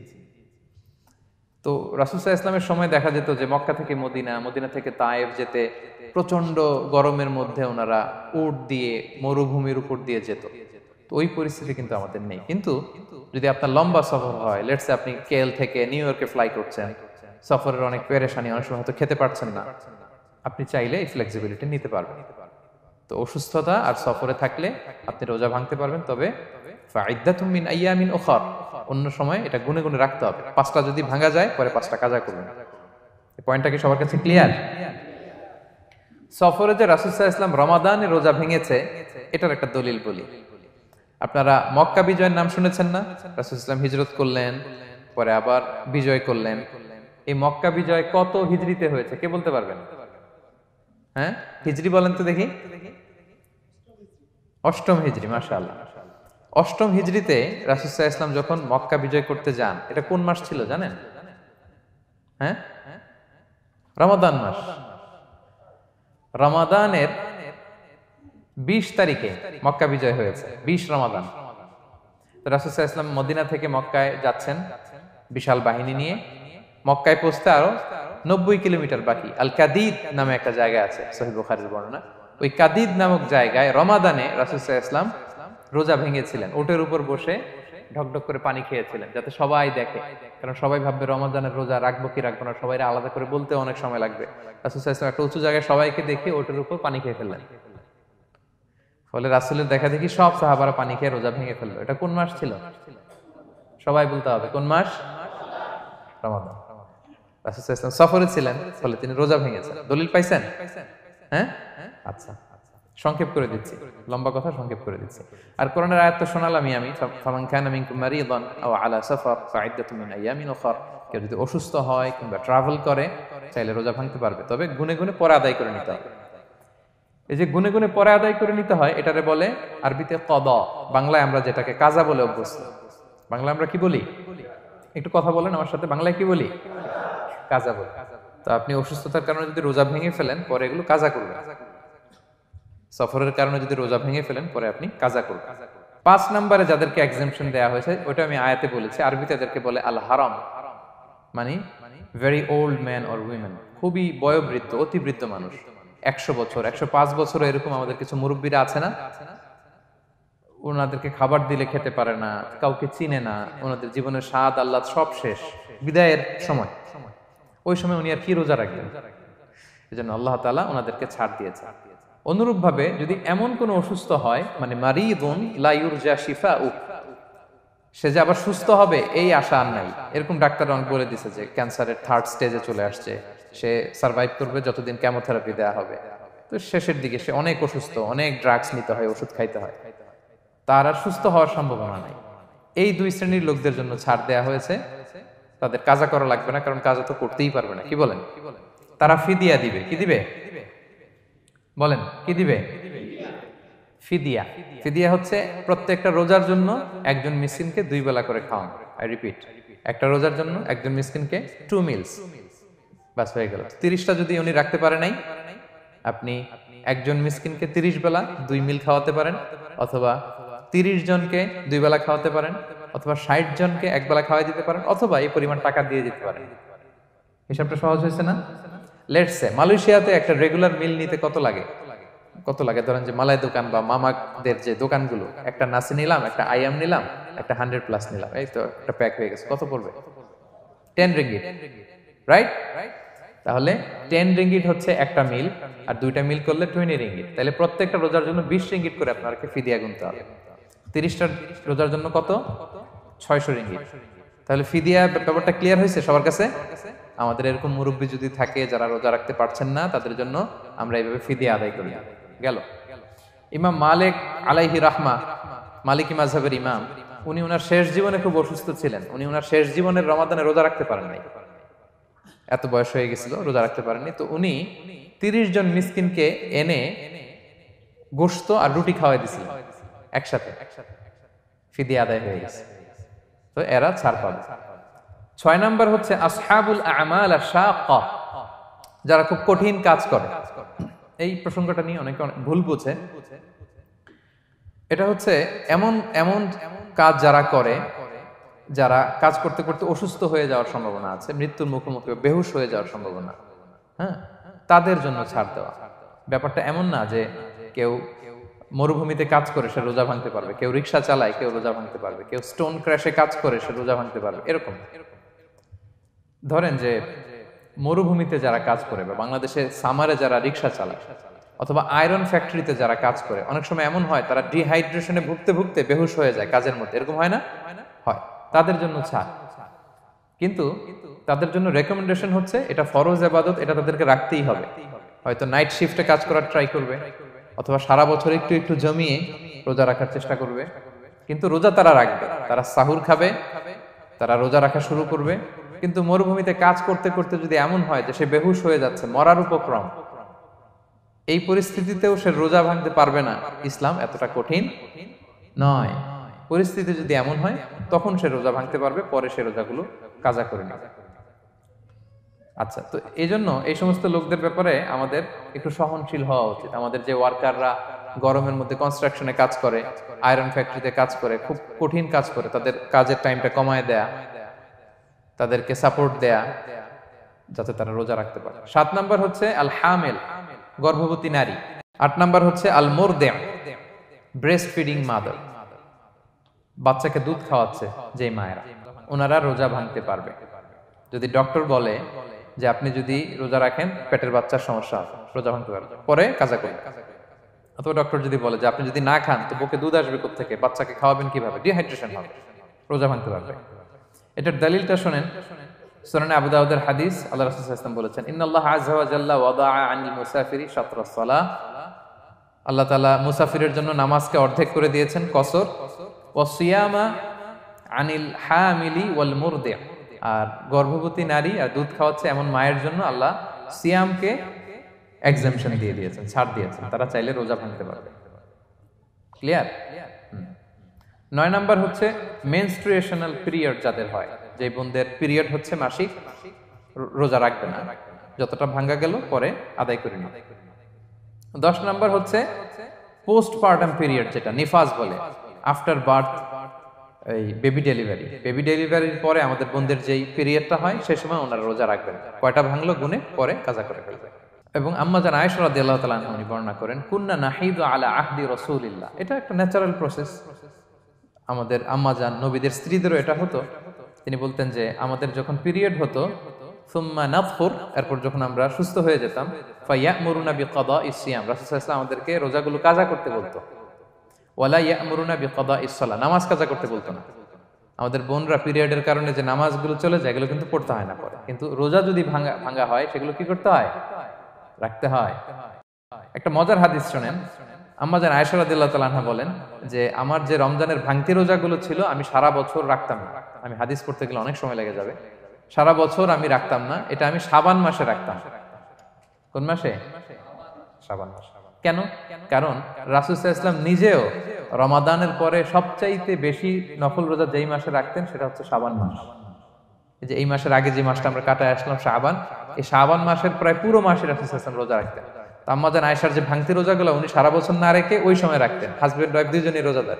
তো রাসুসাহ ইসলামের সময় দেখা যেত যে মক্কা থেকে মদিনা মদিনা থেকে তায়েব যেতে প্রচণ্ড গরমের মধ্যে ওনারা উট দিয়ে মরুভূমির উপর দিয়ে যেত। তো ওই পরিস্থিতি কিন্তু আমাদের নেই। কিন্তু যদি আপনার লম্বা সফর হয় লেটসে আপনি কেএল থেকে নিউ ইয়র্কে ফ্লাই করছেন, সফরের অনেক পেরেশানি, অনেক সময় হয়তো খেতে পারছেন না, আপনি চাইলে এই ফ্লেক্সিবিলিটি নিতে পারবেন। তো অসুস্থতা আর সফরে থাকলে আপনি রোজা ভাঙতে পারবেন, তবে মিন আইয়ামিন অন্য সময় এটা গুনে গুনে রাখতে হবে। পাঁচটা যদি ভাঙা যায়, পরে পাঁচটা কাজা করবেন। পয়েন্টটা কি সবার কাছে ক্লিয়ার সফরে যে রাসুসাহ ইসলাম রমাদানে রোজা ভেঙেছে, এটার একটা দলিল বলি। আপনারা মক্কা বিজয়ের নাম শুনেছেন না? রাসুল ইসলাম হিজরত করলেন, পরে আবার বিজয় করলেন। এই মক্কা বিজয় কত হিজড়িতে হয়েছে, কে বলতে পারবেন? হ্যাঁ? হিজরি বলেন তো দেখি। অষ্টম হিজরি মাসা আল্লাহ অষ্টম হিজড়িতে রাসুসাহ ইসলাম যখন মক্কা বিজয় করতে যান, এটা কোন মাস ছিল জানেন? হ্যাঁ? রমাদান মাস। রমাদানের বিশ তারিখে মক্কা বিজয় হয়েছে, বিশ রমাদান। রাসুসাহ ইসলাম মদিনা থেকে মক্কায় যাচ্ছেন, বিশাল বাহিনী নিয়ে। মক্কায় পৌঁছতে আরও নব্বই কিলোমিটার বাকি আল কাদিদ নামে একটা জায়গা আছে সহিব খারিজ বর্ণনা। ওই কাদিদ নামক জায়গায় রমাদানে রাসুসাহ ইসলাম রোজা ভেঙেছিলেন। ওটের উপর বসে ঢকঢক করে পানি খেয়েছিলেন, যাতে সবাই দেখে। কারণ সবাই ভাববে, রমাদানের রোজা রাখব কি রাখব না? সবাই আলাদা করে বলতে অনেক সময় লাগবে। একটা উঁচু জায়গায় সবাইকে দেখে ওটের উপর পানি খেয়ে ফেললেন। ফলে রাসুলের দেখা দেখি সব সাহাবারা পানি খেয়ে রোজা ভেঙে ফেলল। এটা কোন মাস ছিল? সবাই বলতে হবে, কোন মাস? রমাদান। রাসুল সফরে ছিলেন, ফলে তিনি রোজা ভেঙেছেন। দলিল পাইছেন? হ্যাঁ? আচ্ছা। সংক্ষেপ করে দিচ্ছি। লম্বা কথা সংক্ষেপ করে দিচ্ছি। আর কোরআনের আয়াত তো শোনালামই আমি ফামান কানা মিনকুম মারিদান আও আলা সাফার ফাইদাতুম মিন আইয়ামিন উখর। কেউ যদি অসুস্থ হয় কিংবা ট্রাভেল করে, চাইলে রোজা ভাঙতে পারবে। তবে গুনে গুনে পরে আদায় করে নিতে হবে। এই যে গুনে গুনে পরে আদায় করে নিতে হয়, এটারে বলে আরবিতে কদ। বাংলায় আমরা যেটাকে কাজা বলে অভ্যস্ত। বাংলা আমরা কি বলি? একটু কথা বলেন আমার সাথে। বাংলায় কি বলি? কাজা বলি। তো আপনি অসুস্থতার কারণে যদি রোজা ভেঙে ফেলেন, পরে এগুলো কাজা করবেন। সফরের কারণে যদি রোজা ভেঙে ফেলেন, পরে আপনি কাজা করবেন। পাঁচ নম্বরে যাদেরকে এক্সামশন দেওয়া হয়েছে ওটা আমি আয়াতে বলেছি। আরবিতে এদেরকে বলে আল হারাম। মানে very old man or women খুবই বয়োবৃদ্ধ অতি বৃদ্ধ মানুষ। একশো বছর, একশো পাঁচ বছর এরকম আমাদের কিছু মুরব্বীরা আছে না? ওনাদেরকে খাবার দিলে খেতে পারে না, কাউকে চিনে না, ওনাদের জীবনের স্বাদ আল্লাহ সব শেষ। বিদায়ের সময়। ওই সময় উনি আর কি রোজা রাখবেন এই জন্য আল্লাহ তালা ওনাদেরকে ছাড় দিয়েছে অনুরূপ ভাবে যদি এমন কোন অসুস্থ হয় মানে মারিদুন লাইউর যা শিফা উপ সে যে আবার সুস্থ হবে, এই আশা আর নাই। এরকম ডাক্তার অনেক বলে দিছে যে ক্যান্সারের থার্ড স্টেজে চলে আসছে। সে সার্ভাইভ করবে যতদিন কেমোথেরাপি দেওয়া হবে। তো শেষের দিকে সে অনেক অসুস্থ, অনেক ড্রাগস নিতে হয়, ওষুধ খাইতে হয়। তার আর সুস্থ হওয়ার সম্ভাবনা নাই। এই দুই শ্রেণির লোকদের জন্য ছাড় দেয়া হয়েছে। তাদের কাজা করা লাগবে না, কারণ কাজা তো করতেই পারবে না। কি বলেন? তারা ফিদিয়া দিবে। কি দিবে? বলেন, কি দিবে? ফিদিয়া। ফিদিয়া হচ্ছে প্রত্যেকটা রোজার জন্য একজন মিসকিনকে দুই বেলা করে খাওয়ান। আই রিপিট একটা রোজার জন্য একজন মিসকিনকে টু মিলস বাস, হয়ে গেল। তিরিশটা যদি উনি রাখতে পারে নাই, আপনি একজন মিসকিনকে তিরিশ বেলা দুই মিল খাওয়াতে পারেন, অথবা তিরিশ জনকে দুই বেলা খাওয়াতে পারেন, অথবা ষাট জনকে এক বেলা খাওয়াই দিতে পারেন, অথবা এই পরিমাণ টাকা দিয়ে দিতে পারেন। হিসাবটা সহজ হয়েছে না? লেটসে মালয়েশিয়াতে একটা রেগুলার মিল নিতে কত লাগে? কত লাগে? ধরেন যে মালাই দোকান বা মামাদের যে দোকানগুলো, একটা নাসি নিলাম, একটা আইএম নিলাম, একটা হান্ড্রেড প্লাস নিলাম, এই তো একটা প্যাক হয়ে গেছে, কত পড়বে? টেন রিঙ্গিট রাইট তাহলে টেন রিঙ্গিট হচ্ছে একটা মিল আর দুইটা মিল করলে টোয়েন্টি রিঙ্গিট তাহলে প্রত্যেকটা রোজার জন্য বিশ রিঙ্গিট করে আপনাকে ফিদিয়া গুনতে হবে। তিরিশটা রোজার জন্য কত? ছয়শো রিঙ্গিট তাহলে ফিদিয়া ব্যাপারটা ক্লিয়ার হয়েছে সবার কাছে? আমাদের এরকম মুরব্বী যদি থাকে যারা রোজা রাখতে পারছেন না, তাদের জন্য আমরা এইভাবে ফিদিয়া আদায় করি। গেল। ইমাম মালিক আলাইহি রাহমা, মালিক মাঝহের ইমাম, উনি ওনার শেষ জীবনে খুব অসুস্থ ছিলেন। উনি ওনার শেষ জীবনের রমাদানে রোজা রাখতে পারেন নাই। এত বয়স হয়ে গেছিল, রোজা রাখতে পারেননি। তো উনি তিরিশ জন মিসকিনকে এনে গোস্ত আর রুটি খাওয়াই দিছিলেন একসাথে। ফিদি আদায় হয়ে গেছে। তো এরা ছাড় পাবে। ছয় নাম্বার হচ্ছে আসহাবুল আমাল যারা খুব কঠিন কাজ করে। এই প্রসঙ্গটা নিয়ে অনেকে ভুল বুঝে। এটা হচ্ছে এমন এমন কাজ যারা করে, যারা কাজ করতে করতে অসুস্থ হয়ে যাওয়ার সম্ভাবনা আছে, মৃত্যুর মুখোমুখি বেহুশ হয়ে যাওয়ার সম্ভাবনা। হ্যাঁ? তাদের জন্য ছাড় দেওয়া। ব্যাপারটা এমন না যে কেউ মরুভূমিতে কাজ করে সে রোজা ভাঙতে পারবে, কেউ রিক্সা চালায়, কেউ রোজা ভাঙতে পারবে, কেউ স্টোন ক্র্যাশে কাজ করে সে রোজা ভাঙতে পারবে, এরকম ধরেন যে মরুভূমিতে যারা কাজ করে বা বাংলাদেশে সামারে যারা রিক্সা চালায় অথবা আয়রন ফ্যাক্টরিতে যারা কাজ করে, অনেক সময় এমন হয় তারা ডিহাইড্রেশনে ভুগতে ভুগতে বেহুশ হয়ে যায় কাজের মধ্যে। এরকম হয় না? হয়। তাদের জন্য ছাড় কিন্তু তাদের জন্য রেকমেন্ডেশন হচ্ছে এটা ফরজ আবাদত, এটা তাদেরকে রাখতেই হবে। হয়তো নাইট শিফটে কাজ করার ট্রাই করবে, অথবা সারা বছর একটু একটু জমিয়ে রোজা রাখার চেষ্টা করবে। কিন্তু রোজা তারা রাখবে। তারা সাহুর খাবে, তারা রোজা রাখা শুরু করবে। কিন্তু মরুভূমিতে কাজ করতে করতে যদি এমন হয় যে সে বেহুশ হয়ে যাচ্ছে, মরার উপক্রম, এই পরিস্থিতিতেও সে রোজা ভাঙতে পারবে না। ইসলাম এতটা কঠিন নয়। পরিস্থিতি যদি এমন হয়, তখন সে রোজা ভাঙতে পারবে, পরে সে রোজাগুলো কাজা করে নেবে। আচ্ছা তো এই জন্য এই সমস্ত লোকদের ব্যাপারে আমাদের একটু সহনশীল হওয়া উচিত। আমাদের যে ওয়ার্কাররা গরমের মধ্যে কনস্ট্রাকশনে কাজ করে আয়রন ফ্যাক্টরিতে কাজ করে, খুব কঠিন কাজ করে, তাদের কাজের টাইমটা কমায় দেয়া তাদেরকে সাপোর্ট দেয়া, যাতে তারা রোজা রাখতে পারে। সাত নাম্বার হচ্ছে আল হামেল গর্ভবতী নারী। আট নাম্বার হচ্ছে আল মোরদেম ব্রেস্ট ফিডিং মাদার বাচ্চাকে দুধ খাওয়াচ্ছে যে মায়েরা, ওনারা রোজা ভাঙতে পারবে। যদি ডক্টর বলে যে আপনি যদি রোজা রাখেন, পেটের বাচ্চার সমস্যা রোজা ভাঙতে পারবে। পরে কাজা করবে। অথবা ডক্টর যদি বলে যে আপনি যদি না খান, তো বুকে দুধ আসবে থেকে বাচ্চাকে খাওয়াবেন কীভাবে? ডিহাইড্রেশন হবে। রোজা ভাঙতে পারবে। এটার দলিলটা শোনেন। সুনানে আবু দাউদের হাদিস, আল্লাহ রাসূল আলাইহি বলেছেন ওয়া জাল্লা ওয়াদাআ আনিল মুসাফিরি শাতরাস সালাহ আল্লাহ তাআলা মুসাফিরের জন্য নামাজকে অর্ধেক করে দিয়েছেন, কসর। ওয়া সিয়ামা আনিল হামিলি ওয়াল মুরদি আর গর্ভবতী নারী আর দুধ খাওয়াচ্ছে এমন মায়ের জন্য আল্লাহ সিয়ামকে এক্সামশন দিয়ে দিয়েছেন, ছাড় দিয়েছেন। তারা চাইলে রোজা ভাঙতে পারবে। ক্লিয়ার নয় নাম্বার হচ্ছে মেনস্ট্রুয়েশনাল পিরিয়ড যাদের হয় যে বোনদের পিরিয়ড হচ্ছে মাসিক, রোজা রাখবে না। যতটা ভাঙ্গা গেল, পরে আদায় করে নিবে। দশ নাম্বার হচ্ছে পোস্ট পার্টাম পিরিয়ড যেটা, নিফাজ বলে আফটার বার্থ এই বেবি ডেলিভারি বেবি ডেলিভারির পরে আমাদের বোনদের যেই পিরিয়ডটা হয়, সেই সময় ওনারা রোজা রাখবেন। কয়টা ভাঙলো গুনে পরে কাজা করে ফেলবে। এবং আম্মা রাদিয়াল্লাহু তাআলা উনি বর্ণনা করেন, কুন্না নাহিদু আলা আহদি রাসূলিল্লাহ। এটা একটা ন্যাচারাল প্রসেস আমাদের আম্মা জান নবীদের স্ত্রীদেরও এটা হতো। তিনি বলতেন যে, আমাদের যখন পিরিয়ড হতো, সুম্মা নাফুর এরপর যখন আমরা সুস্থ হয়ে যেতাম ফাইয়া মরুনা বি কদা ইসিয়াম রাসূল আমাদেরকে রোজাগুলো কাজা করতে বলতো। ওয়ালা ইয়া মরুনা বি কদা ইসলা নামাজ কাজা করতে বলতো না। আমাদের বোনরা পিরিয়ডের কারণে যে নামাজগুলো চলে যায়, এগুলো কিন্তু পড়তে হয় না পরে। কিন্তু রোজা যদি ভাঙা ভাঙা হয়, সেগুলো কি করতে হয়? রাখতে হয়। একটা মজার হাদিস শোনেন। আম্মাজান আয়েশা রাদিয়াল্লাহু তাআলা বলেন যে, আমার যে রমজানের ভাঙতি রোজাগুলো ছিল, আমি সারা বছর রাখতাম না। আমি হাদিস পড়তে গেলে অনেক সময় লেগে যাবে। সারা বছর আমি রাখতাম না, এটা আমি সাবান মাসে রাখতাম। কোন মাসে? সাবান মাসে। কেন? কারণ রাসুল ইসলাম নিজেও রমাদানের পরে সবচাইতে বেশি নফল রোজা যেই মাসে রাখতেন, সেটা হচ্ছে সাবান মাস। এই যে, এই মাসের আগে যে মাসটা আমরা কাটায় আসলাম সাবান এই শাবান মাসের প্রায় পুরো মাসে রাসুল ইসলাম রোজা রাখতেন। আমাদের আয়সার যে ভাঙতি রোজাগুলো উনি সারা বছর না রেখে ওই সময় রাখতেন। হাজবেন্ড ওয়াইফ দুইজনই রোজাদার।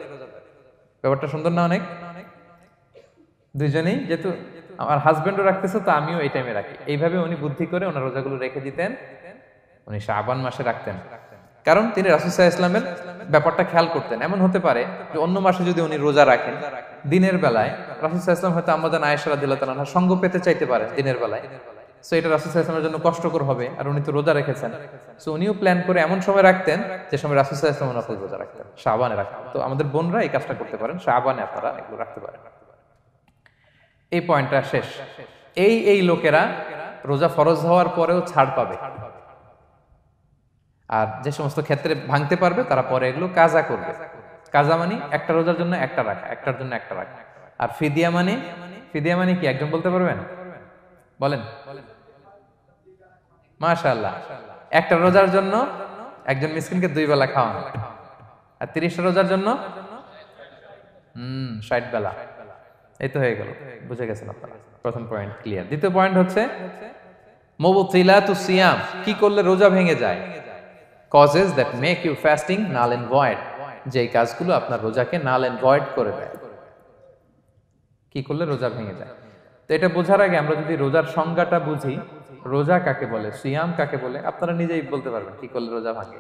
ব্যাপারটা সুন্দর না অনেক? দুইজনেই? যেহেতু আমার হাজবেন্ডও রাখতেছে, তো আমিও এই টাইমে রাখি। এইভাবে উনি বুদ্ধি করে ওনার রোজাগুলো রেখে দিতেন। উনি শাবান মাসে রাখতেন। কারণ তিনি রাসুসাহ ইসলামের ব্যাপারটা খেয়াল করতেন। এমন হতে পারে যে অন্য মাসে যদি উনি রোজা রাখেন, দিনের বেলায় রাসুসাহ ইসলাম হয়তো আমাদের আয়েশারা দিল্লা তালা সঙ্গ পেতে চাইতে পারে দিনের বেলায়। সো এটা রাসুসাহ ইসলামের জন্য কষ্টকর হবে, আর উনি তো রোজা রেখেছেন। সো উনিও প্ল্যান করে এমন সময় রাখতেন যে সময় রাসুসাহ ইসলাম নফল রোজা রাখতেন শাহবানে রাখতেন। তো আমাদের বোনরা এই কাজটা করতে পারেন শাহবানে আপনারা এগুলো রাখতে পারেন। এই পয়েন্টটা শেষ। এই এই লোকেরা রোজা ফরজ হওয়ার পরেও ছাড় পাবে। আর যে সমস্ত ক্ষেত্রে ভাঙতে পারবে, তারা পরে এগুলো কাজা করবে। কাজা মানে একটা রোজার জন্য একটা রাখা, একটার জন্য একটা রাখা। আর ফিদিয়া মানে? ফিদিয়া মানে কি? একজন বলতে পারবেন? বলেন বলেন। মাশাআল্লাহ। একটা রোজার জন্য একজন মিসকিনকে দুই বেলা খাওয়ানো। আর তিরিশটা রোজার জন্য? হম, ষাট বেলা। এই তো হয়ে গেল। বুঝে গেছেন আপনারা। প্রথম পয়েন্ট ক্লিয়ার দ্বিতীয় পয়েন্ট হচ্ছে সিয়াম। কি করলে রোজা ভেঙে যায়? Causes that make you fasting null and void যে কাজগুলো আপনার রোজাকে নাল এন্ড ভয়েড করে দেয়। কি করলে রোজা ভেঙে যায়? তো এটা বোঝার আগে আমরা যদি রোজার সংজ্ঞাটা বুঝি রোজা কাকে বলে? সিয়াম কাকে বলে? আপনারা নিজেই বলতে পারবেন কি করলে রোজা ভাঙে।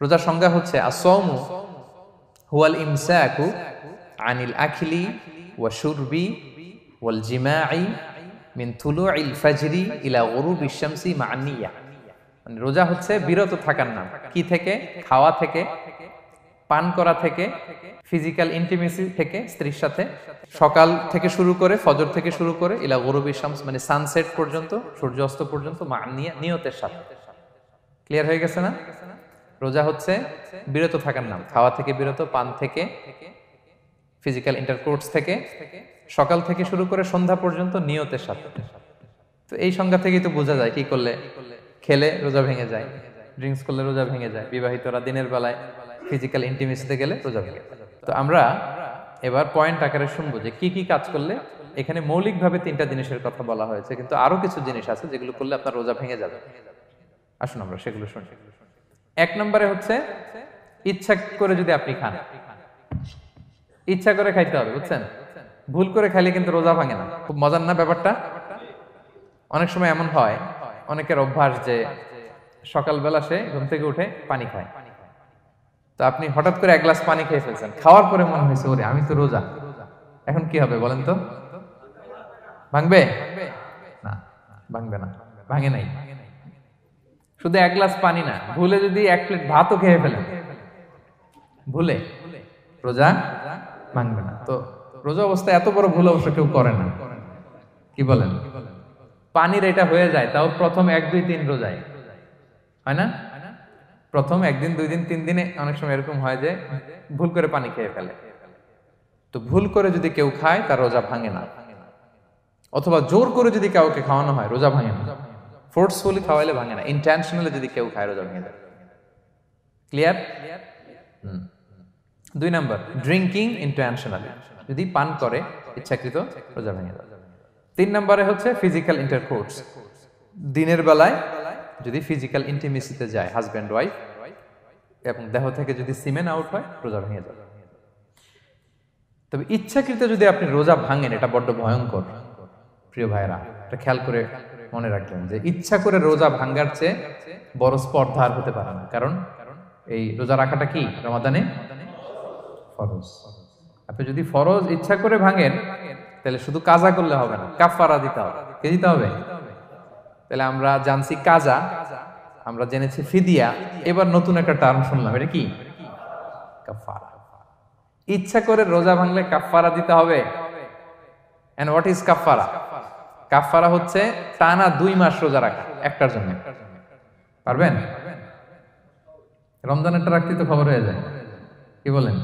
রোজার সংজ্ঞা হচ্ছে আসৌমু হুয়াল ইমসাকু আনিল আখিলি ওয়া শুরবি ওয়াল জিমাই মিন থুলুইল ফাজরি ইলা গুরুবি শামসি মা'নিয়া মানে রোজা হচ্ছে বিরত থাকার নাম। কি থেকে? খাওয়া থেকে। পান করা থেকে ফিজিক্যাল ইন্টিমেসি থেকে স্ত্রীর সাথে, সকাল থেকে শুরু করে, ফজর থেকে শুরু করে, ইলা গরবি শামস মানে সানসেট পর্যন্ত সূর্য অস্ত পর্যন্ত নিয়তের সাথে। ক্লিয়ার হয়ে গেছে না? রোজা হচ্ছে বিরত থাকার নাম। খাওয়া থেকে বিরত, পান থেকে ফিজিক্যাল ইন্টারকোর্স থেকে, সকাল থেকে শুরু করে সন্ধ্যা পর্যন্ত নিয়তের সাথে। তো এই সংজ্ঞা থেকেই তো বোঝা যায় কি করলে খেলে রোজা ভেঙে যায় ড্রিঙ্কস করলে রোজা ভেঙে যায়, বিবাহিতরা দিনের বেলায় ফিজিক্যাল ইন্টিমেসিতে গেলে রোজা ভেঙে তো আমরা এবার পয়েন্ট আকারে শুনব যে কি কি কাজ করলে এখানে মৌলিকভাবে তিনটা জিনিসের কথা বলা হয়েছে, কিন্তু আরও কিছু জিনিস আছে যেগুলো করলে আপনার রোজা ভেঙে যাবে। আসুন আমরা সেগুলো শুনি। এক নম্বরে হচ্ছে ইচ্ছা করে যদি আপনি খান। ইচ্ছা করে খাইতে হবে, বুঝছেন? ভুল করে খাইলে কিন্তু রোজা ভাঙে না। খুব মজার না ব্যাপারটা? অনেক সময় এমন হয়, অনেকের অভ্যাস যে সকালবেলা সে ঘুম থেকে উঠে পানি খায়। তো আপনি হঠাৎ করে এক গ্লাস পানি খেয়ে ফেলছেন। খাওয়ার পরে মনে হয়েছে, ওরে, আমি তো রোজা। এখন কি হবে বলেন তো? ভাঙবে? না ভাঙবে না, ভাঙে নাই। শুধু এক গ্লাস পানি না, ভুলে যদি এক প্লেট ভাতও খেয়ে ফেলেন। ভুলে? রোজা? ভাঙবে না। তো রোজা অবস্থায় এত বড় ভুল অবশ্য কেউ করে না। কি বলেন? পানির এটা হয়ে যায়, তাও প্রথম এক, দুই, তিন রোজায়। হয় না? প্রথম একদিন, দুই দিন, তিন দিনে অনেক সময় এরকম হয় যে ভুল করে পানি খেয়ে ফেলে। তো ভুল করে যদি কেউ খায়, তার রোজা ভাঙে না। অথবা জোর করে যদি কাউকে খাওয়ানো হয়, রোজা ভাঙে না। ফোর্সফুলি খাওয়াইলে ভাঙে না। ইন্টেনশনালি যদি কেউ খায়, রোজা ভেঙে যায়। ক্লিয়ার দুই নাম্বার ড্রিঙ্কিং ইন্টেনশনালি যদি পান করে, ইচ্ছাকৃত, রোজা ভেঙে যায়। তিন নম্বরে হচ্ছে ফিজিক্যাল ইন্টারকোর্স দিনের বেলায় যদি ফিজিক্যাল ইন্টিমেসিতে যায় হাজব্যান্ড ওয়াইফ এবং দেহ থেকে যদি সিমেন আউট হয়, রোজা ভেঙে যাবে। তবে ইচ্ছাকৃত যদি আপনি রোজা ভাঙেন, এটা বড্ড ভয়ঙ্কর। প্রিয় ভাইরা এটা খেয়াল করে মনে রাখবেন যে ইচ্ছা করে রোজা ভাঙ্গার চেয়ে বড় স্পর্ধা আর হতে পারে না। কারণ এই রোজা রাখাটা কি? রমাদানে ফরজ। আপনি যদি ফরজ ইচ্ছা করে ভাঙেন, তাহলে শুধু কাজা করলে হবে না কাফারা দিতে হবে। কে দিতে হবে? তাহলে আমরা জানছি কাজা, আমরা জেনেছি ফিদিয়া, এবার নতুন একটা টার্ম শুনলাম, এটা কি? কাফারা ইচ্ছা করে রোজা ভাঙলে কাফারা দিতে হবে। এন্ড হোয়াট ইজ কাফারা কাফারা হচ্ছে টানা দুই মাস রোজা রাখা, একটার জন্য। পারবেন? রমজানেরটা রাখতে তো খবর হয়ে যায়। কি বলেন?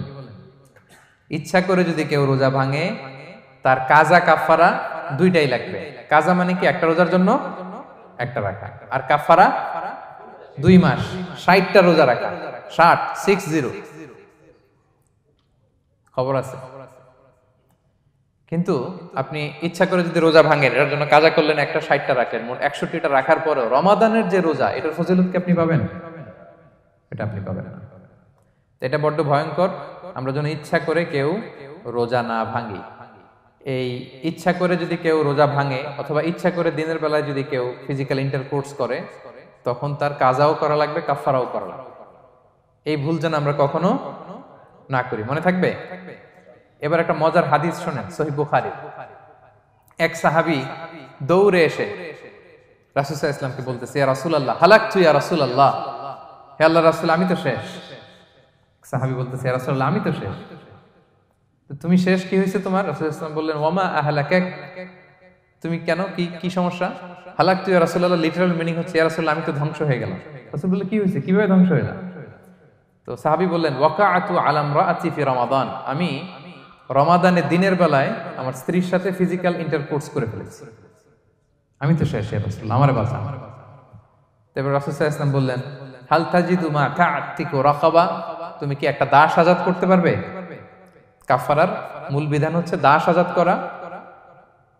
ইচ্ছা করে যদি কেউ রোজা ভাঙে, তার কাজা কাফারা দুইটাই লাগবে। কাজা মানে কি, একটা রোজার জন্য? একটা রাখা। আর কাফারা দুই মাস। ষাটটা রোজা রাখা। ষাট সিক্স জিরো খবর আছে? কিন্তু আপনি ইচ্ছা করে যদি রোজা ভাঙেন, এটার জন্য কাজা করলেন একটা, ষাটটা রাখলেন মোট একষট্টিটা রাখার পরেও রমাদানের যে রোজা, এটার ফজিলত কি আপনি পাবেন? এটা আপনি পাবেন এটা বড্ড ভয়ঙ্কর। আমরা যেন ইচ্ছা করে কেউ রোজা না ভাঙি। এই ইচ্ছা করে যদি কেউ রোজা ভাঙে অথবা ইচ্ছা করে দিনের বেলায় যদি কেউ ফিজিক্যাল ইন্টারকোর্স করে, তখন তার কাজাও করা লাগবে কাফারাও করা লাগবে। এই ভুল যেন আমরা কখনো না করি। মনে থাকবে? এবার একটা মজার হাদিস শোনেন সহি বুখারি। এক সাহাবি দৌড়ে এসে রাসুসাহ ইসলামকে বলতেছে, ইয়া রাসুল আল্লাহ হালাক তু ইয়া রাসুল আল্লাহ হে আল্লাহ রাসুল, আমি তো শেষ। সাহাবি বলতেছে, ইয়া রাসুল আমি তো শেষ। তুমি শেষ কি হয়েছে তোমার? রাসুল ইসলাম বললেন ওমা আহলাক তুমি কেন? কি কি সমস্যা? হালাক তুই রাসুল্লাহ রাসুল লিটারাল মিনিং হচ্ছে, ইয়া রাসুল, আমি তো ধ্বংস হয়ে গেলাম। রাসুল বললে, কি হয়েছে? কীভাবে ধ্বংস হয়ে গেলাম তো সাহাবি বললেন, ওয়াকাআতু আলাম রাআতি ফি রমাদান। আমি রমাদানের দিনের বেলায় আমার স্ত্রীর সাথে ফিজিক্যাল ইন্টারকোর্স করে ফেলেছি। আমি তো শেষ রাসূল আমার বাসা তারপর রাসূল আলাইহি বললেন, হাল তাজিদু মা কাআতিকু রাকাবা? তুমি কি একটা দাস আজাদ করতে পারবে? কাফারার মূল বিধান হচ্ছে দাস আজাদ করা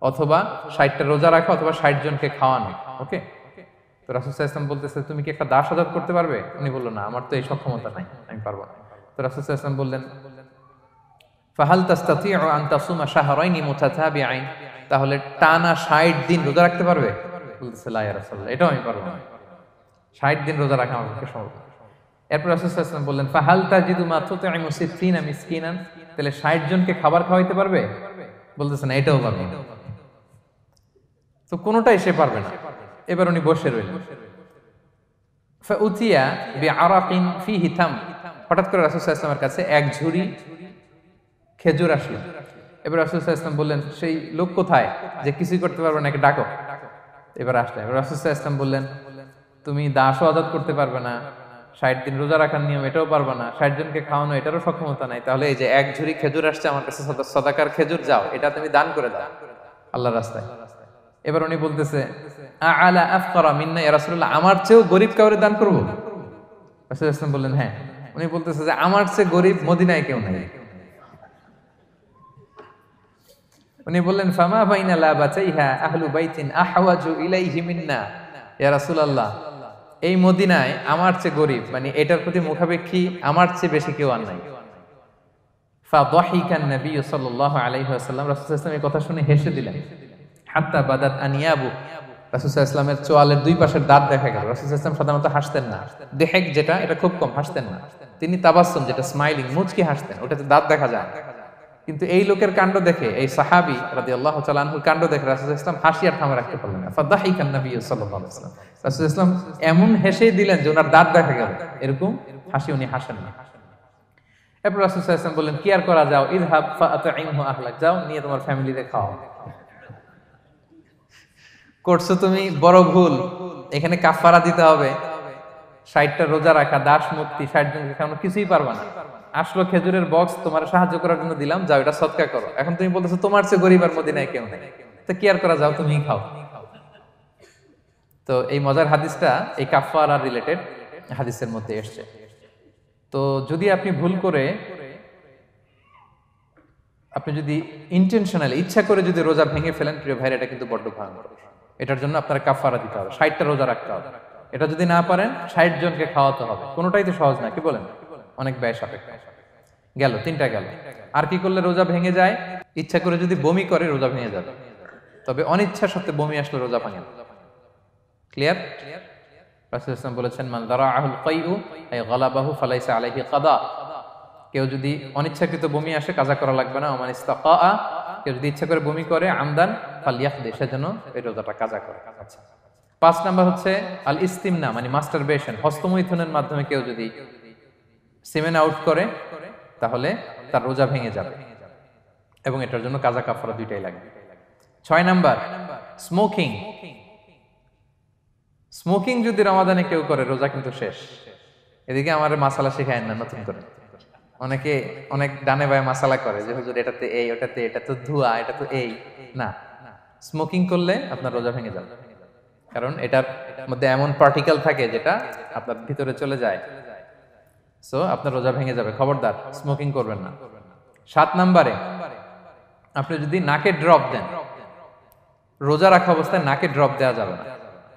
অথবা ষাটটা রোজা রাখা অথবা ষাট জনকে খাওয়ানো, ওকে? তো রাসুল ইসলাম বলতেছে, তুমি কি একটা দাস আজাদ করতে পারবে? উনি বলল, না, আমার তো এই সক্ষমতা নাই, আমি পারব না। তো রাসুল ইসলাম বললেন, ফাহাল তাস্তাতিউ আন তাসুমা শাহরাইনি মুতাতাবিআইন? তাহলে টানা 60 দিন রোজা রাখতে পারবে? বলতেছে, লা ইয়া এটাও আমি পারব না। 60 দিন রোজা রাখা আমার পক্ষে সম্ভব এরপর রাসূল সাল্লাল্লাহু বললেন, ফাহাল তাজিদু মা তুতঈমু সিত্তিনা মিসকিনান? তাহলে 60 জনকে খাবার খাওয়াইতে পারবে? বলতেছে না, এটাও পারবে তো কোনোটাই সে পারবে না। এবার উনি বসে রইলেন। ফাউতিয়া বিআরাকিন ফিহি থাম। হঠাৎ করে রাসূল সাল্লাল্লাহু কাছে এক ঝুড়ি খেজুর আসলো। এবার রাসূল সাল্লাল্লাহু বললেন, সেই লোক কোথায় যে কিছুই করতে পারবে না ডাকো? এবার আসলে এবার রাসূল আলাইহি বললেন, তুমি দাসও আজাদ করতে পারবে না ষাট দিন রোজা রাখার নিয়ম এটাও পারবে না। ষাট জনকে খাওয়ানো এটারও সক্ষমতা নাই। তাহলে এই যে এক ঝুড়ি খেজুর আসছে আমার কাছে, সদা- সদাকার খেজুর যাও, এটা তুমি দান করে দাও। আল্লাহ রাস্তায়। এবার উনি বলতেছে আলা আফকারা মিন্না রাসূলুল্লাহ, আমার চেয়েও গরিব কাউরে দান করব? রাসূল ইসলাম বললেন হ্যাঁ। উনি বলতেছে যে, আমার চেয়ে গরিব মদিনায় কেউ নাই। উনি বললেন, ফামা বাইনা লা বাচাইহা আহলু বাইতিন আহওয়াজু ইলাইহি মিন্না। ইয়া রাসূলুল্লাহ এই মদিনায় আমার চেয়ে গরিব মানে এটার প্রতি মুখাপেক্ষী আমার চেয়ে বেশি কেউ আর নাই। কথা শুনে হেসে দিলেন। চোয়ালের দুই পাশের দাঁত দেখা গেল। সাধারণত হাসতেন না। যেটা, এটা খুব কম, হাসতেন না। তিনি তাবাসসুম, যেটা স্মাইলিং মুচকি হাসতেন, ওটাতে দাঁত দেখা যায়। কিন্তু এই লোকের কাণ্ড দেখে, এই সাহাবি রাদিয়াল্লাহু তাআলা আনহুর কাণ্ড দেখে রাসূল ইসলাম হাসি আর থামে রাখতে পারলেন না। ওয়াসাল্লাম। ইসলাম এমন হেসেই দিলেন যে ওনার দাঁত দেখা গেল। এরকম হাসি উনি হাসেন না। এরপর রাসূল ওয়াসাল্লাম বললেন, কি আর করা যাও? ইযহাব ফাআতইমহু আহলাক যাও, নিয়ে তোমার ফ্যামিলিতে খাও করছ তুমি? বড় ভুল। এখানে কাফারা দিতে হবে। ষাটটা রোজা রাখা, দাস মুক্তি, ষাট জনকে কিছুই পারবা না। আসলো খেজুরের বক্স তোমার সাহায্য করার জন্য দিলাম, যাও, এটা সৎকার করো। এখন তুমি বলতেছো, তোমার চেয়ে গরিব আর মদিনায় কেউ নেই। তো কি আর করা যাও তুমি খাও। তো এই মজার হাদিসটা এই কাফারা রিলেটেড হাদিসের মধ্যে এসছে। তো যদি আপনি ভুল করে, আপনি যদি ইন্টেনশনালি ইচ্ছা করে যদি রোজা ভেঙে ফেলেন, প্রিয় ভাইরা, এটা কিন্তু বড্ড ভয়ঙ্কর। এটার জন্য আপনার কাফারা দিতে হবে, ষাটটা রোজা রাখতে হবে। এটা যদি না পারেন, ষাট জনকে খাওয়াতে হবে। কোনোটাই তো সহজ না, কি বলেন? অনেক ব্যয় সাপেক্ষ। গেল, তিনটা গেল। আর কি করলে রোজা ভেঙে যায়? ইচ্ছা করে যদি বমি করে, রোজা ভেঙে যাবে। তবে অনিচ্ছা সত্ত্বে বমি আসলে রোজা ভাঙে ক্লিয়ার বলেছেন, মান দারাআহুল কাইউ আই গালাবাহু আলাইহি কাদা। কেউ যদি অনিচ্ছাকৃত বমি আসে, কাজা করা লাগবে না। ইস্তাকা কেউ যদি ইচ্ছা করে বমি করে, আমদান, ফালিয়াখদে সেজন্য এই রোজাটা কাজা করে। আচ্ছা। পাঁচ নাম্বার হচ্ছে আল ইস্তিমনা মানে মাস্টারবেশন হস্তমৈথুনের মাধ্যমে কেউ যদি সিমেন আউট করে, তাহলে তার রোজা ভেঙে যাবে। এবং এটার জন্য কাজা কাফারা দুইটাই লাগবে। ছয় নাম্বার স্মোকিং স্মোকিং যদি রমাদানে কেউ করে, রোজা কিন্তু শেষ। এদিকে আমার মাসালা শেখায় না, নতুন করে। অনেকে অনেক ডানে বায়ে মাসালা করে যে, হুজুর, এটাতে এই, ওটাতে, এটা তো ধোয়া, এটা তো এই। না। স্মোকিং করলে আপনার রোজা ভেঙে যাবে। কারণ এটার মধ্যে এমন পার্টিকেল থাকে যেটা আপনার ভিতরে চলে যায়। সো আপনার রোজা ভেঙে যাবে। খবরদার স্মোকিং করবেন না। সাত নাম্বারে, আপনি যদি নাকে ড্রপ দেন, রোজা রাখা অবস্থায় নাকে ড্রপ দেওয়া যাবে না।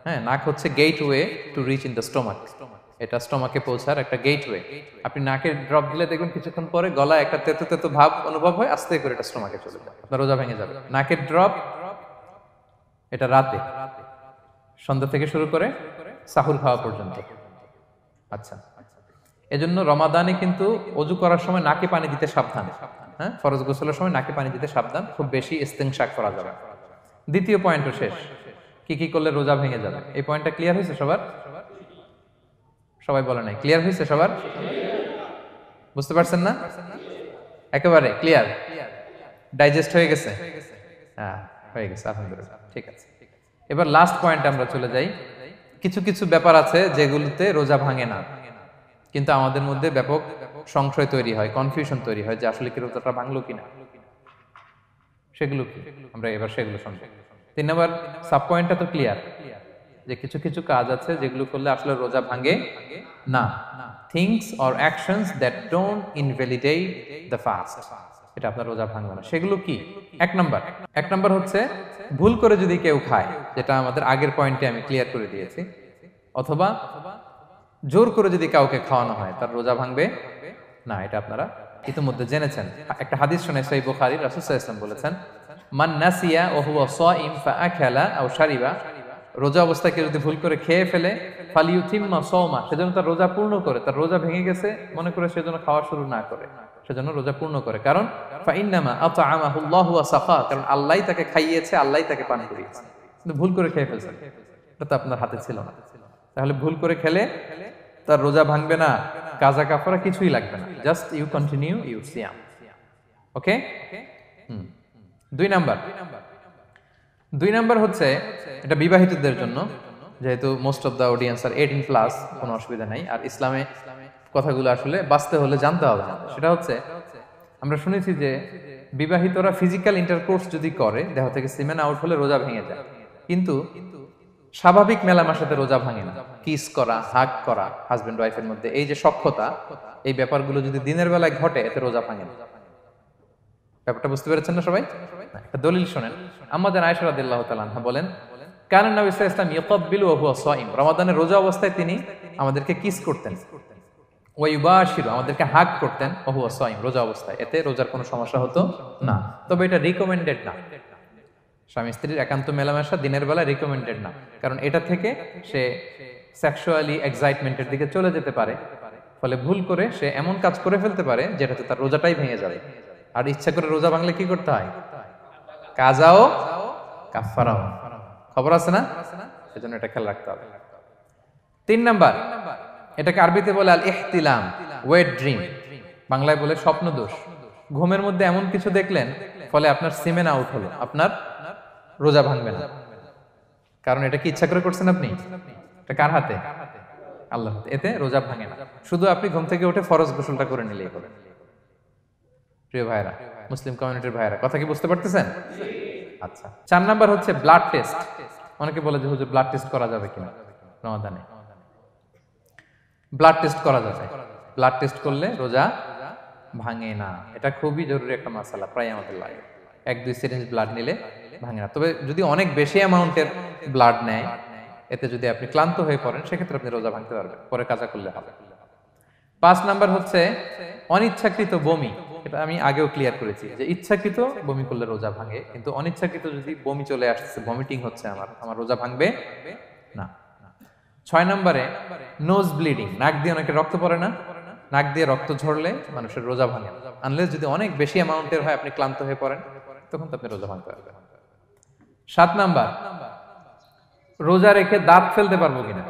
হ্যাঁ নাক হচ্ছে gateway to reach in the stomach এটা স্টোমাকে পৌঁছার একটা গেট ওয়ে আপনি নাকে ড্রপ দিলে দেখবেন কিছুক্ষণ পরে গলায় একটা তেতো তেতো ভাব অনুভব হয়, আস্তে করে এটা স্টোমাকে চলে যায়। আপনার রোজা ভেঙে যাবে। নাকের ড্রপ এটা রাতে। সন্ধ্যা থেকে শুরু করে সাহুর খাওয়া পর্যন্ত। আচ্ছা। এজন্য রমাদানে কিন্তু অজু করার সময় নাকে পানি দিতে সাবধান। হ্যাঁ? ফরজ গোসলের সময় নাকে পানি দিতে সাবধান। খুব বেশি ইস্তেংশাক করা যাবে দ্বিতীয় পয়েন্টও শেষ। কি কি করলে রোজা ভেঙে যাবে? এই পয়েন্টটা ক্লিয়ার হয়েছে সবার? সবাই বলে নাই। ক্লিয়ার হয়েছে সবার? বুঝতে পারছেন না? একেবারে ক্লিয়ার ডাইজেস্ট হয়ে গেছে? হ্যাঁ হয়ে গেছে, আলহামদুলিল্লাহ। ঠিক আছে। এবার লাস্ট পয়েন্ট আমরা চলে যাই। কিছু কিছু ব্যাপার আছে যেগুলোতে রোজা ভাঙে না। কিন্তু আমাদের মধ্যে ব্যাপক সংশয় তৈরি হয় কনফিউশন তৈরি হয় যে আসলে কি রোজাটা ভাঙলো কিনা। সেগুলো কি? আমরা এবার সেগুলো শুনব। তিন নম্বর সাব পয়েন্টটা তো ক্লিয়ার যে কিছু কিছু কাজ আছে যেগুলো করলে আসলে রোজা ভাঙে না। Things or actions that don't invalidate the fast এটা আপনার রোজা ভাঙবে না। সেগুলো কি? এক নম্বর এক নম্বর হচ্ছে ভুল করে যদি কেউ খায়, যেটা আমাদের আগের পয়েন্টে আমি ক্লিয়ার করে দিয়েছি, অথবা জোর করে যদি কাউকে খাওয়ানো হয়, তার রোজা ভাঙবে না, এটা আপনারা ইতিমধ্যে জেনেছেন। একটা হাদিস শুনে সেই বুখারী, রাসূল বলেছেন, মান নাসিয়া ও হুয়া সাইম ফাআকালা আও শারিবা রোজা অবস্থাকে যদি ভুল করে খেয়ে ফেলে, ফালিউতিম্মা সাওমা সেজন্য তার রোজা পূর্ণ করে, তার রোজা ভেঙে গেছে, মনে করে সেজন্য খাওয়া শুরু না করে সেজন্য রোজা পূর্ণ করে। কারণ, ফাইন্নামা আতআমাহুল্লাহু ওয়া সাফা কারণ আল্লাহই তাকে খাইয়েছে, আল্লাহই তাকে পান করিয়েছে। কিন্তু ভুল করে খেয়ে ফেলছে। এটা তো আপনার হাতে ছিল না। তাহলে ভুল করে খেলে তার রোজা ভাঙবে না, কাজা কাফারা কিছুই লাগবে না। জাস্ট ইউ কন্টিনিউ ইউ সিয়াম ওকে দুই নাম্বার। দুই নাম্বার হচ্ছে, এটা বিবাহিতদের জন্য, যেহেতু most of the audience are eighteen plus কোনো অসুবিধা নাই। আর ইসলামে কথাগুলো আসলে বাঁচতে হলে জানতে হবে সেটা হচ্ছে, আমরা শুনেছি যে বিবাহিতরা ফিজিক্যাল ইন্টারকোর্স যদি করে, দেহ থেকে সিমেন আউট হলে রোজা ভেঙে যায়। কিন্তু স্বাভাবিক মেলামের সাথে রোজা ভাঙে না। কিস করা হাক করা হাজবেন্ড ওয়াইফের মধ্যে এই যে সক্ষতা এই ব্যাপারগুলো যদি দিনের বেলায় ঘটে, এতে রোজা ভাঙে না। ব্যাপারটা বুঝতে পেরেছেন না সবাই? একটা দলিল শোনেন। আমাদের আয়েশা রাদিয়াল্লাহু তাআলা বলেন কারণ নবী আলাইহি ওয়াসাল্লাম ওয়া সাইম রমাদানের রোজা অবস্থায় তিনি আমাদেরকে কিস করতেন। ওয়া ইউবাশিরু, আমাদেরকে হাক করতেন, ওয়া হুয়া সাইম রোজা অবস্থায়। এতে রোজার কোনো সমস্যা হতো না। তবে এটা রিকমেন্ডেড না। স্বামী স্ত্রীর একান্ত মেলামেশা দিনের বেলা রিকমেন্ডেড না। কারণ এটা থেকে সে সেক্সুয়ালি এক্সাইটমেন্টের দিকে চলে যেতে পারে। ফলে ভুল করে সে এমন কাজ করে ফেলতে পারে যেটাতে তার রোজাটাই ভেঙে যাবে। আর ইচ্ছা করে রোজা ভাঙলে কি করতে হয়? কাজাও কাফারাও খবর আছে না? সেজন্য এটা খেয়াল রাখতে হবে। তিন নাম্বার, এটাকে আরবিতে বলে আল ইহতিলাম ওয়েট ড্রিম বাংলায় বলে স্বপ্ন দোষ ঘুমের মধ্যে এমন কিছু দেখলেন, ফলে আপনার সিমেন আউট হলো। আপনার রোজা ভাঙবে না। কারণ এটা কি ইচ্ছা করে করছেন আপনি? এটা কার হাতে? আল্লাহ এতে রোজা ভাঙে না। শুধু আপনি ঘুম থেকে উঠে ফরজ গোসলটা করে নিলেই হবে। প্রিয় ভাইরা মুসলিম কমিউনিটির ভাইরা কথা কি বুঝতে পারতেছেন? আচ্ছা চার নাম্বার হচ্ছে ব্লাড টেস্ট অনেকে বলে যে, হুজুর ব্লাড টেস্ট করা যাবে কিনা? রমাদানে। ব্লাড টেস্ট করা যাবে। ব্লাড টেস্ট করলে রোজা ভাঙে না। এটা খুবই জরুরি একটা মশালা প্রায় আমাদের লাগে এক, দুই সিরিঞ্জ ব্লাড নিলে ভাঙে না। তবে যদি অনেক বেশি অ্যামাউন্টের ব্লাড নেয়, এতে যদি আপনি ক্লান্ত হয়ে পড়েন, সেক্ষেত্রে আপনি রোজা ভাঙতে পারবেন, পরে কাজা করলে হবে। পাঁচ নাম্বার হচ্ছে অনিচ্ছাকৃত বমি। এটা আমি আগেও ক্লিয়ার করেছি যে ইচ্ছাকৃত বমি করলে রোজা ভাঙে, কিন্তু অনিচ্ছাকৃত যদি বমি চলে আসছে ভমিটিং হচ্ছে আমার আমার রোজা ভাঙবে না। ছয় নম্বরে নোজ ব্লিডিং নাক দিয়ে অনেকে রক্ত পড়ে না। নাক দিয়ে রক্ত ঝরলে মানুষের রোজা ভাঙে আনলেস যদি অনেক বেশি অ্যামাউন্টের হয়, আপনি ক্লান্ত হয়ে পড়েন তখন তো আপনি রোজা ভাঙতে পারবেন সাত নাম্বার, রোজা রেখে দাঁত ফেলতে পারব কিনা?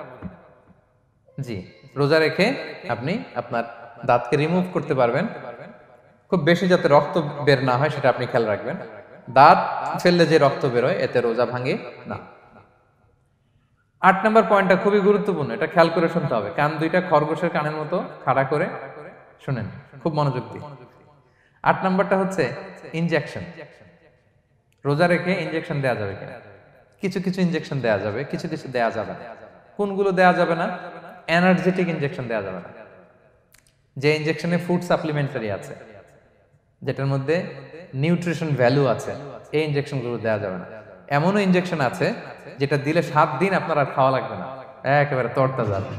জি, রোজা রেখে আপনি আপনার দাঁতকে রিমুভ করতে পারবেন। খুব বেশি যাতে রক্ত বের না হয় সেটা আপনি খেয়াল রাখবেন। দাঁত ফেললে যে রক্ত বেরোয়, এতে রোজা ভাঙে না। আট নম্বর পয়েন্টটা খুবই গুরুত্বপূর্ণ, এটা খেয়াল করে শুনতে হবে। কান দুইটা খরগোশের কানের মতো খাড়া করে শুনেন, খুব মনোযোগ দিয়ে। আট নম্বরটা হচ্ছে ইনজেকশন রোজা রেখে ইনজেকশন দেওয়া যাবে কিনা? কিছু কিছু ইনজেকশন দেওয়া যাবে, কিছু কিছু দেওয়া যাবে না। কোনগুলো দেওয়া যাবে না? এনার্জেটিক ইনজেকশন দেওয়া যাবে না। যে ইনজেকশনে ফুড সাপ্লিমেন্টারি আছে, যেটার মধ্যে নিউট্রিশন ভ্যালু আছে, এই ইনজেকশনগুলো দেওয়া যাবে না। এমনও ইনজেকশন আছে, যেটা দিলে সাত দিন আপনার আর খাওয়া লাগবে না। একেবারে তরতা যাবে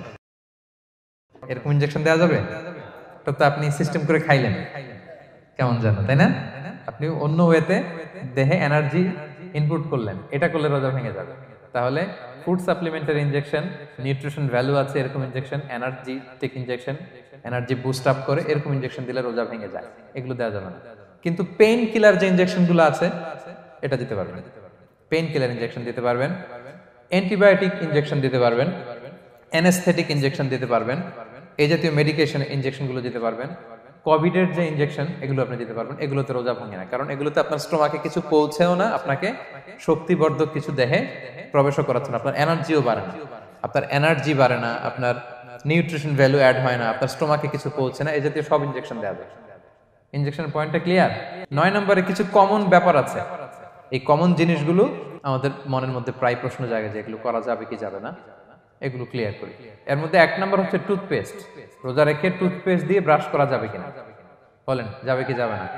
এরকম ইনজেকশন দেওয়া যাবে? তো আপনি সিস্টেম করে খাইলেন। কেমন জানো তাই না? আপনি অন্য ওয়েতে দেহে এনার্জি ইনপুট করলেন। এটা করলে রোজা ভেঙে যাবে। তাহলে food supplementary injection nutrition value আছে এরকম injection energy take injection energy boost up করে এরকম ইনজেকশন দিলে রোজা ভেঙে যায়। এগুলো দেওয়া যাবে না। কিন্তু পেইন কিলার যে ইনজেকশনগুলো আছে, এটা দিতে পারবেন। পেইন কিলার ইনজেকশন দিতে পারবেন। অ্যান্টিবায়োটিক ইনজেকশন দিতে পারবেন। অ্যানেস্থেটিক ইনজেকশন দিতে পারবেন। এই জাতীয় মেডিকেশন ইনজেকশনগুলো দিতে পারবেন। কোভিডের যে ইনজেকশন এগুলো আপনি দিতে পারবেন। এগুলোতে রোজা ভাঙে না। কারণ এগুলোতে আপনার স্টোমাকে কিছু পৌঁছেও না, আপনাকে শক্তিবর্ধক কিছু দেহে প্রবেশও করাচ্ছে না। আপনার এনার্জিও বাড়ে না। আপনার এনার্জি বাড়ে না, আপনার নিউট্রিশন ভ্যালু অ্যাড হয় না, আপনার স্টোমাকে কিছু পৌঁছে না, এই জাতীয় সব ইনজেকশন দেওয়া যায় ইনজেকশন পয়েন্টটা ক্লিয়ার নয় নম্বরে কিছু কমন ব্যাপার আছে। এই কমন জিনিসগুলো আমাদের মনের মধ্যে প্রায় প্রশ্ন জাগে যে এগুলো করা যাবে কি যাবে না? এগুলো ক্লিয়ার করি। এর মধ্যে এক নম্বর হচ্ছে টুথপেস্ট রোজা রেখে টুথপেস্ট দিয়ে ব্রাশ করা যাবে কিনা? বলেন, যাবে কি যাবে না?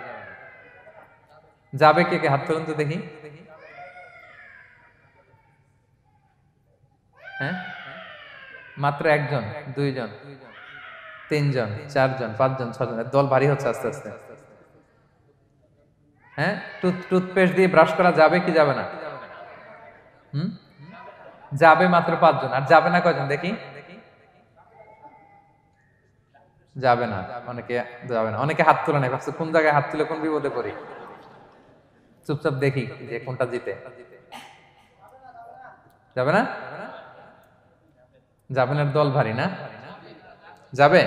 যাবে কে কে? হাত তুলুন তো দেখি। হ্যাঁ? মাত্র একজন, দুইজন, তিনজন, চারজন, পাঁচজন ছজন দল ভারী হচ্ছে আস্তে আস্তে। হ্যাঁ? টুথ টুথপেস্ট দিয়ে ব্রাশ করা যাবে কি যাবে না? হুম? যাবে মাত্র পাঁচজন, আর যাবে না কয়জন? দেখি। যাবে না। অনেকে যাবে না। অনেকে হাত তুলে নেই ভাবছে, কোন জায়গায় হাত তুলে কোন বিপদে পড়ি? চুপচাপ দেখি যে কোনটা জিতে। যাবে না? যাবেনের দল ভারী না? যাবে?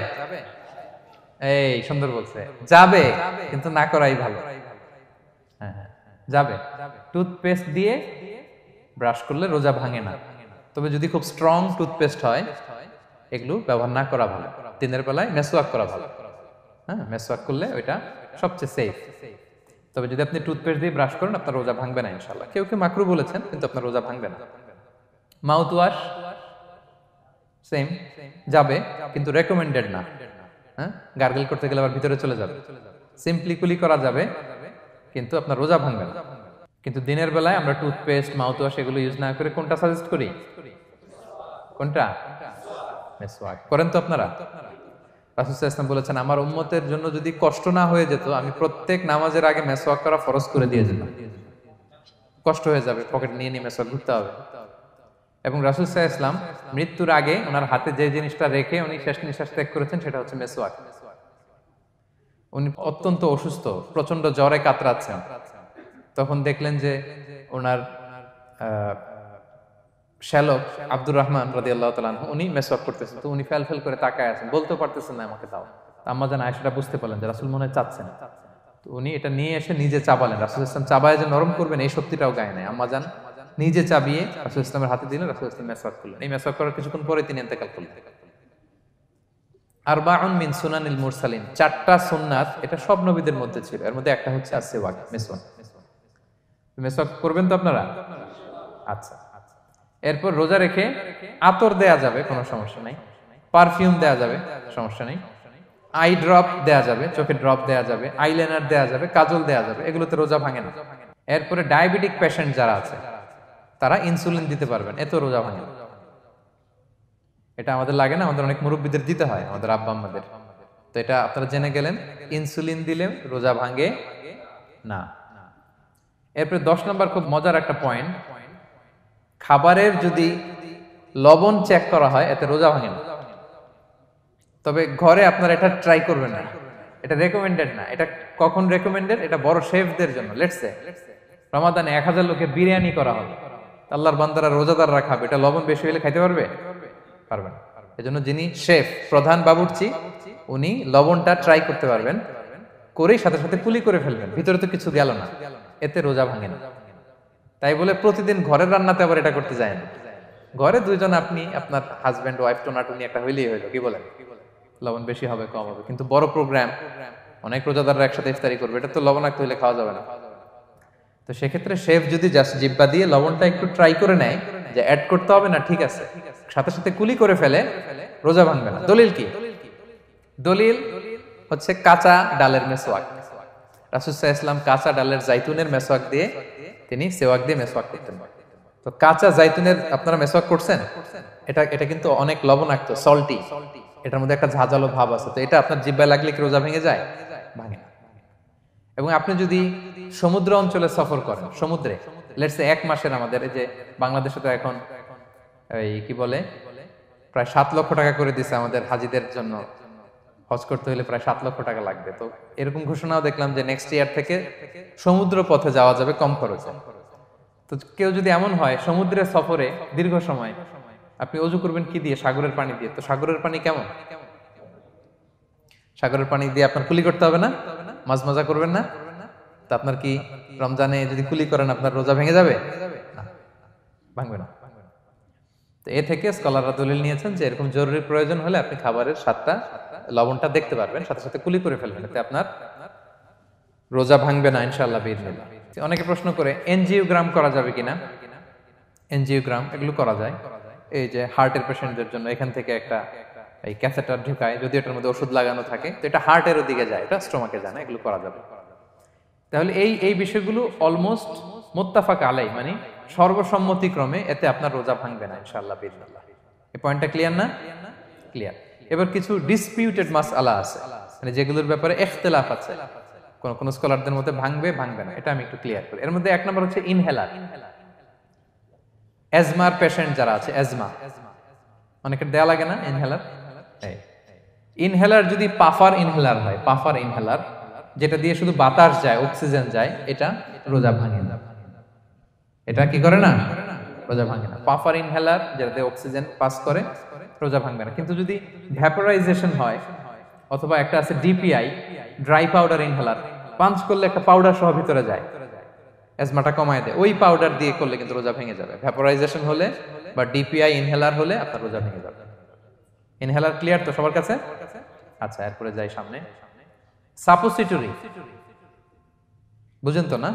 এই, সুন্দর বলছে। যাবে, কিন্তু না করাই ভালো। হ্যাঁ হ্যাঁ যাবে। টুথপেস্ট দিয়ে ব্রাশ করলে রোজা ভাঙে না। তবে যদি খুব স্ট্রং টুথপেস্ট হয় এগুলো ব্যবহার না করা ভালো। দিনের বেলায় মেসওয়াক করা ভালো। হ্যাঁ মেসওয়াক করলে ওইটা সবচেয়ে সেফ তবে যদি আপনি টুথপেস্ট দিয়ে ব্রাশ করেন, আপনার রোজা ভাঙবে না ইনশাল্লাহ কেউ কেউ মাকরু বলেছেন, কিন্তু আপনার রোজা ভাঙবে না। মাউথ ওয়াশ সেম যাবে, কিন্তু রেকমেন্ডেড না। হ্যাঁ গার্গেল করতে গেলে আবার ভিতরে চলে যাবে। সিম্পলি কুলি করা যাবে, কিন্তু আপনার রোজা ভাঙবে না। কিন্তু দিনের বেলায় আমরা টুথপেস্ট মাউথ ওয়াশ এগুলো ইউজ না করে কোনটা সাজেস্ট করি? কোনটা? মেসওয়াক করেন তো আপনারা। রাসুল ইসলাম বলেছেন, আমার উম্মতের জন্য যদি কষ্ট না হয়ে যেত, আমি প্রত্যেক নামাজের আগে মেসওয়াক করা ফরজ করে দিয়ে যেতাম। কষ্ট হয়ে যাবে, পকেট নিয়ে নিয়ে মেসওয়াক ঘুরতে হবে। এবং রাসুল সাহা ইসলাম মৃত্যুর আগে ওনার হাতে যে জিনিসটা রেখে উনি শেষ নিঃশ্বাস ত্যাগ করেছেন, সেটা হচ্ছে মেসওয়াক। উনি অত্যন্ত অসুস্থ প্রচণ্ড জ্বরে কাতরাচ্ছেন। তখন দেখলেন যে ওনার শ্যালক আব্দুর রহমান রাজি আল্লাহ তালান উনি মেসওয়াক করতেছেন। তো উনি ফেল ফেল করে তাকায় আছেন। বলতেও পারতেছেন না আমাকে দাও আম্মা জান আয়সাটা বুঝতে পারলেন যে রাসুল মনে চাচ্ছেন তো উনি এটা নিয়ে এসে নিজে চাবালেন। রাসুল ইসলাম চাবায় যে নরম করবেন, এই শক্তিটাও গায়ে নাই। আম্মা জান নিজে চাবিয়ে রাসুল ইসলামের হাতে দিলেন, রাসুল ইসলাম মেসওয়াক করলেন। এই মেসওয়াক করার কিছুক্ষণ পরে তিনি এতেকাল করলেন। আরবাউন মিন সুনানিল মুরসালিন। চারটা সুন্নাত এটা সব নবীদের মধ্যে ছিল। এর মধ্যে একটা হচ্ছে আসেওয়াক মেসওয়াক। মেসওয়াক করবেন তো আপনারা? আচ্ছা। এরপর রোজা রেখে আতর দেয়া যাবে, কোনো সমস্যা নাই। পারফিউম দেয়া যাবে, সমস্যা নেই। আই ড্রপ দেয়া যাবে, চোখে ড্রপ দেয়া যাবে, আইলাইনার দেয়া যাবে, কাজল দেয়া যাবে, এগুলোতে রোজা ভাঙে না। এরপরে ডায়াবেটিক পেশেন্ট যারা আছে, তারা ইনসুলিন দিতে পারবেন এত রোজা ভাঙে। এটা আমাদের লাগে না, আমাদের অনেক মুরব্বীদের দিতে হয়, আমাদের আব্বা আম্মাদের। তো এটা আপনারা জেনে গেলেন, ইনসুলিন দিলে রোজা ভাঙে না। এরপরে দশ নম্বর খুব মজার একটা পয়েন্ট খাবারের যদি লবণ চেক করা হয়, এতে রোজা ভাঙে না। তবে ঘরে আপনারা এটা ট্রাই করবেন না। এটা রেকমেন্ডেড না। এটা কখন রেকমেন্ডেড এটা বড় শেফদের জন্য। লেটসে রমাদানে এক হাজার লোকে বিরিয়ানি করা হবে। আল্লাহর বান্দারা রোজাদাররা খাবে। এটা লবণ বেশি হলে খাইতে পারবে? পারবেন এজন্য যিনি শেফ প্রধান বাবুর্চি, উনি লবণটা ট্রাই করতে পারবেন। করেই সাথে সাথে কুলি করে ফেলবেন। ভিতরে তো কিছু গেল না। এতে রোজা ভাঙে না। তাই বলে প্রতিদিন ঘরের রান্নাতে আবার এটা করতে যায় না। ঘরে দুইজন আপনি, আপনার হাজব্যান্ড ওয়াইফ টোনাটুনি একটা হইলেই হইল, কি বলেন? লবণ বেশি হবে, কম হবে। কিন্তু বড় প্রোগ্রাম অনেক রোজাদাররা একসাথে ইফতারি করবে, এটা তো লবণাক্ত হইলে খাওয়া যাবে না। তো সেক্ষেত্রে শেফ যদি জাস্ট জিব্বা দিয়ে লবণটা একটু ট্রাই করে নেয়, যে অ্যাড করতে হবে না, ঠিক আছে। সাথে সাথে কুলি করে ফেলে, রোজা ভাঙবে না। দলিল কি? দলিল হচ্ছে কাঁচা ডালের মেসোয়াক। রাসুসাহ ইসলাম কাঁচা ডালের জাইতুনের মেসোয়াক দিয়ে তিনি সেওয়াক দিয়ে মেসোয়াক করতেন। তো কাঁচা জাইতুনের আপনারা মেসোয়াক করছেন? এটা এটা কিন্তু অনেক লবণাক্ত সল্টি এটার মধ্যে একটা ঝাঁঝালো ভাব আছে। তো এটা আপনার জিব্বায় লাগলে কি রোজা ভেঙে যায়? ভাঙে না। এবং আপনি যদি সমুদ্র অঞ্চলে সফর করেন, সমুদ্রে লেটস এক মাসের আমাদের, এই যে বাংলাদেশে তো এখন এই কি বলে? প্রায় সাত লক্ষ টাকা করে দিছে আমাদের হাজিদের জন্য। হজ করতে হলে প্রায় সাত লক্ষ টাকা লাগবে। তো এরকম ঘোষণাও দেখলাম যে নেক্সট ইয়ার থেকে সমুদ্র পথে যাওয়া যাবে কম খরচে। তো কেউ যদি এমন হয় সমুদ্রের সফরে দীর্ঘ সময় আপনি অজু করবেন কি দিয়ে? সাগরের পানি দিয়ে। তো সাগরের পানি কেমন? সাগরের পানি দিয়ে আপনার কুলি করতে হবে না? মাঝ মজা করবেন না? তা আপনার কি রমজানে যদি কুলি করেন আপনার রোজা ভেঙে যাবে? না, ভাঙবে না। তো এ থেকে স্কলাররা দলিল নিয়েছেন যে এরকম জরুরি প্রয়োজন হলে আপনি খাবারের স্বাদটা লবণটা দেখতে পারবেন, সাথে সাথে কুলি করে ফেলবেন, এতে আপনার রোজা ভাঙবে না, ইনশাআল্লাহ বিদিনিল্লাহ অনেকে প্রশ্ন করে এনজিওগ্রাম করা যাবে কিনা? এনজিওগ্রাম এগুলো করা যায়। এই যে হার্টের পেশেন্টদের জন্য এখান থেকে একটা এই ক্যাথেটার ঢুকায়, যদি এটার মধ্যে ওষুধ লাগানো থাকে, তো এটা হার্টের দিকে যায়, এটা স্টোমাকে যায় না এগুলো করা যাবে। তাহলে এই এই বিষয়গুলো অলমোস্ট মোত্তাফাক আলাই মানে সর্বসম্মতিক্রমে এতে আপনার রোজা ভাঙবে না, ইনশাআল্লাহ বিদিনিল্লাহ এই পয়েন্টটা ক্লিয়ার না? ক্লিয়ার এবার কিছু ডিসপিউটেড মাস আলা আছে। মানে যেগুলোর ব্যাপারে এখতেলাফ আছে। কোন কোন স্কলারদের মধ্যে ভাঙবে ভাঙবে না। এটা আমি একটু ক্লিয়ার করি। এর মধ্যে এক নম্বর হচ্ছে ইনহেলার এজমার পেশেন্ট যারা আছে এজমা অনেকের দেয়া লাগে না ইনহেলার ইনহেলার যদি পাফার ইনহেলার হয়, পাফার ইনহেলার যেটা দিয়ে শুধু বাতাস যায় অক্সিজেন যায়, এটা রোজা ভাঙে না। এটা কি করে না? রোজা ভাঙে না। পাফার ইনহেলার যেটাতে অক্সিজেন পাস করে রোজা ভাঙবে না। কিন্তু যদি ভ্যাপোরাইজেশন হয়, অথবা একটা আছে DPI dry powder inhaler punch করলে একটা পাউডার সহ ভিতরে যায়। অ্যাজমাটা কমায় দেয়। ওই পাউডার দিয়ে করলে কিন্তু রোজা ভেঙে যাবে। ভ্যাপারাইজেশন হলে বা ডিপিআই ইনহেলার হলে আপনার রোজা ভেঙে যাবে। ইনহেলার ক্লিয়ার তো সবার কাছে? আচ্ছা এরপরে যাই সামনে। সাপোসিটরি। বুঝেন তো না?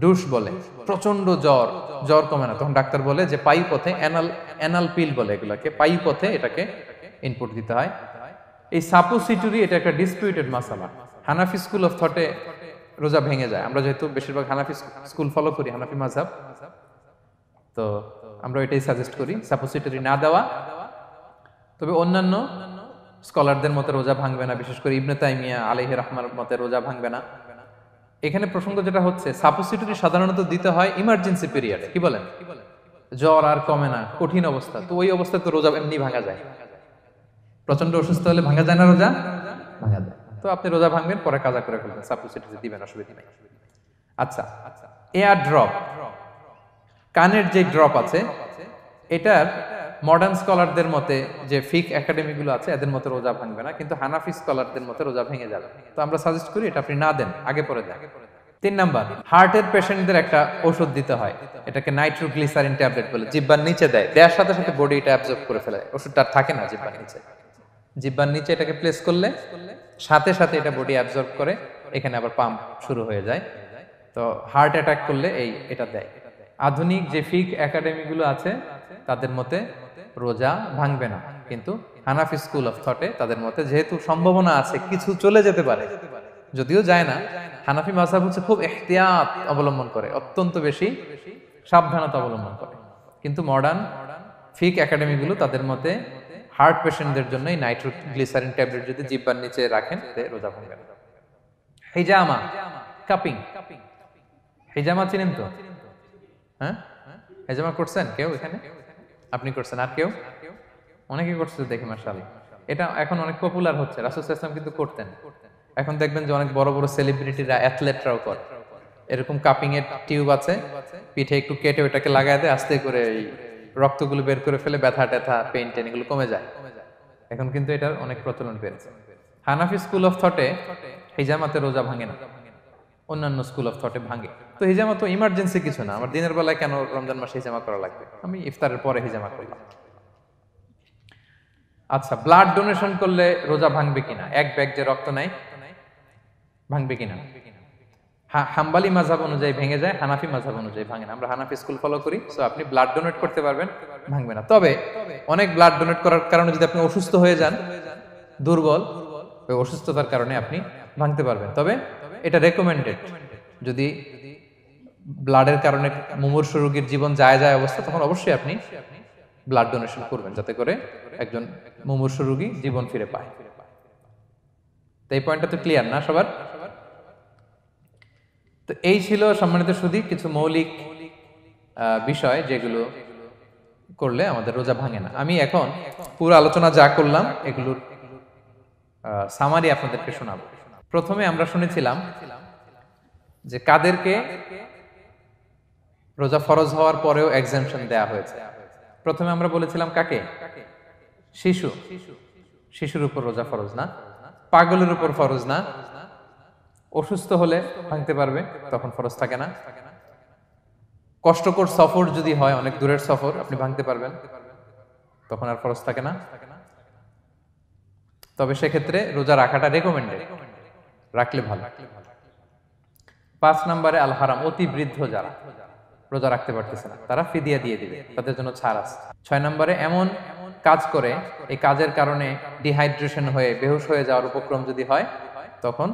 ডুস বলে প্রচণ্ড জ্বর জ্বর কমে না। তখন ডাক্তার বলে যে পাই পথে অ্যানাল অ্যানাল পিল বলে এগুলাকে। পাই পথে এটাকে ইনপুট দিতে হয়। এই সাপোসিটরি এটা একটা ডিসপিউটেড মাসালা হানাফি স্কুল অফ থটে রোজা ভেঙে যায়। আমরা যেহেতু বেশিরভাগ হানাফি স্কুল ফলো করি, হানাফি মাঝাব তো আমরা এটাই সাজেস্ট করি, সাপোসিটরি না দেওয়া। তবে অন্যান্য স্কলারদের মতে রোজা ভাঙবে না। বিশেষ করে ইবনে তাইমিয়া আলাইহি রহমার মতে রোজা ভাঙবে না। এখানে প্রসঙ্গ যেটা হচ্ছে সাপোসিটরি সাধারণত দিতে হয় ইমার্জেন্সি পিরিয়ডে কি বলেন? জ্বর আর কমে না, কঠিন অবস্থা, তো ওই অবস্থায় তো রোজা এমনি ভাঙা যায়। প্রচণ্ড অসুস্থ হলে ভাঙা যায় না রোজা? ভাঙা যায়। তো আপনি রোজা ভাঙবেন, পরে কাজা করে ফেলবেন সাপোসিটরি দিবেন, অসুবিধা নাই। আচ্ছা এয়ার ড্রপ কানের যে ড্রপ আছে, এটার মডার্ন স্কলারদের মতে যে ফিক একাডেমিগুলো আছে, এদের মতে রোজা ভাঙবে না, কিন্তু হানাফি স্কলারদের মতে রোজা ভেঙে যাবে। তো আমরা সাজেস্ট করি এটা আপনি না দেন, আগে পরে দেন। তিন নাম্বার হার্টের পেশেন্টদের একটা ওষুধ দিতে হয়। এটাকে নাইট্রোগ্লিসারিন ট্যাবলেট বলে, জিব্বার নিচে দেয়। দেওয়ার সাথে সাথে বডি এটা অ্যাবজর্ব করে ফেলে। ওষুধটা থাকে না জিব্বার নিচে। জিব্বার নিচে এটাকে প্লেস করলে, সাথে সাথে এটা বডি অ্যাবজর্ব করে, এখানে আবার পাম্প শুরু হয়ে যায়। তো হার্ট অ্যাটাক করলে এই, এটা দেয়। আধুনিক যে ফিক একাডেমিগুলো আছে, তাদের মতে রোজা ভাঙবে না। কিন্তু হানাফি স্কুল অফ থটে তাদের মতে যেহেতু সম্ভাবনা আছে, কিছু চলে যেতে পারে। যদিও যায় না, হানাফি মাসাব হচ্ছে খুব এহতিয়াত অবলম্বন করে, অত্যন্ত বেশি সাবধানতা অবলম্বন করে। কিন্তু মডার্ন ফিক একাডেমিগুলো তাদের মতে হার্ট পেশেন্টদের জন্য এই নাইট্রোগ্লিসারিন ট্যাবলেট যদি জিব্বার নিচে রাখেন রোজা ভাঙবে না। হিজামা কাপিং হিজামা চিনেন তো? হ্যাঁ? হেজামা করছেন কেউ এখানে? আপনি করছেন, আর কেউ? অনেকে করছে দেখি মার্শাল এটা এখন অনেক পপুলার হচ্ছে, রাসুল ইসলাম কিন্তু করতেন। এখন দেখবেন যে অনেক বড় বড় সেলিব্রিটিরা অ্যাথলেটরাও করে। এরকম কাপিং এর টিউব আছে, পিঠে একটু কেটে ওটাকে লাগায় দেয়, আস্তে করে এই রক্তগুলো বের করে ফেলে, ব্যথা ট্যাথা পেইন টেন এগুলো কমে যায়। এখন কিন্তু এটার অনেক প্রচলন পেয়েছে হানাফি স্কুল অফ থটে হিজামাতে রোজা ভাঙে না। অন্যান্য স্কুল অফ থটে ভাঙে। তো হিজামা তো ইমার্জেন্সি কিছু না। আমার দিনের বেলায় কেন রমজান মাসে হিজামা করা লাগবে? আমি ইফতারের পরে হিজামা করলাম আচ্ছা ব্লাড ডোনেশন করলে রোজা ভাঙবে কিনা? এক ব্যাগ যে রক্ত নাই, ভাঙবে কিনা? হাম্বালি মাঝাব অনুযায়ী ভেঙে যায়, হানাফি মাঝাব অনুযায়ী ভাঙে না। আমরা হানাফি স্কুল ফলো করি তো আপনি ব্লাড ডোনেট করতে পারবেন, ভাঙবে না। তবে অনেক ব্লাড ডোনেট করার কারণে যদি আপনি অসুস্থ হয়ে যান, দুর্বল অসুস্থতার কারণে আপনি ভাঙতে পারবেন। তবে এটা রেকমেন্ডেড যদি ব্লাডের কারণে মুমূর্ষ রোগীর জীবন যায় যায় অবস্থা, তখন অবশ্যই আপনি ব্লাড ডোনেশন করবেন যাতে করে একজন মুমূর্ষ রোগী জীবন ফিরে পায়। তো এই পয়েন্টটা তো ক্লিয়ার না সবার? তো এই ছিল সম্মানিত সুদী কিছু মৌলিক বিষয় যেগুলো করলে আমাদের রোজা ভাঙে না। আমি এখন পুরো আলোচনা যা করলাম, এগুলোর সামারি আপনাদেরকে শোনাবো। প্রথমে আমরা শুনেছিলাম যে কাদেরকে রোজা ফরজ হওয়ার পরেও এক্সামশন দেয়া হয়েছে। প্রথমে আমরা বলেছিলাম কাকে? শিশু। শিশুর উপর রোজা ফরজ না। পাগলের উপর ফরজ না। অসুস্থ হলে ভাঙতে পারবে, তখন ফরজ থাকে না। কষ্টকর সফর যদি হয়, অনেক দূরের সফর, আপনি ভাঙতে পারবেন। তখন আর ফরজ থাকে না। তবে সেক্ষেত্রে রোজা রাখাটা রেকমেন্ডেড রাখলে ভালো। পাঁচ নম্বরে আল হারাম অতি বৃদ্ধ যারা। রোজা রাখতে পারতেছে না। তারা ফিদিয়া দিয়ে দিবে, তাদের জন্য ছাড় আছে। ছয় নম্বরে, এমন কাজ করে, এই কাজের কারণে ডিহাইড্রেশন হয়ে, বেহুশ হয়ে যাওয়ার উপক্রম যদি হয়, তখন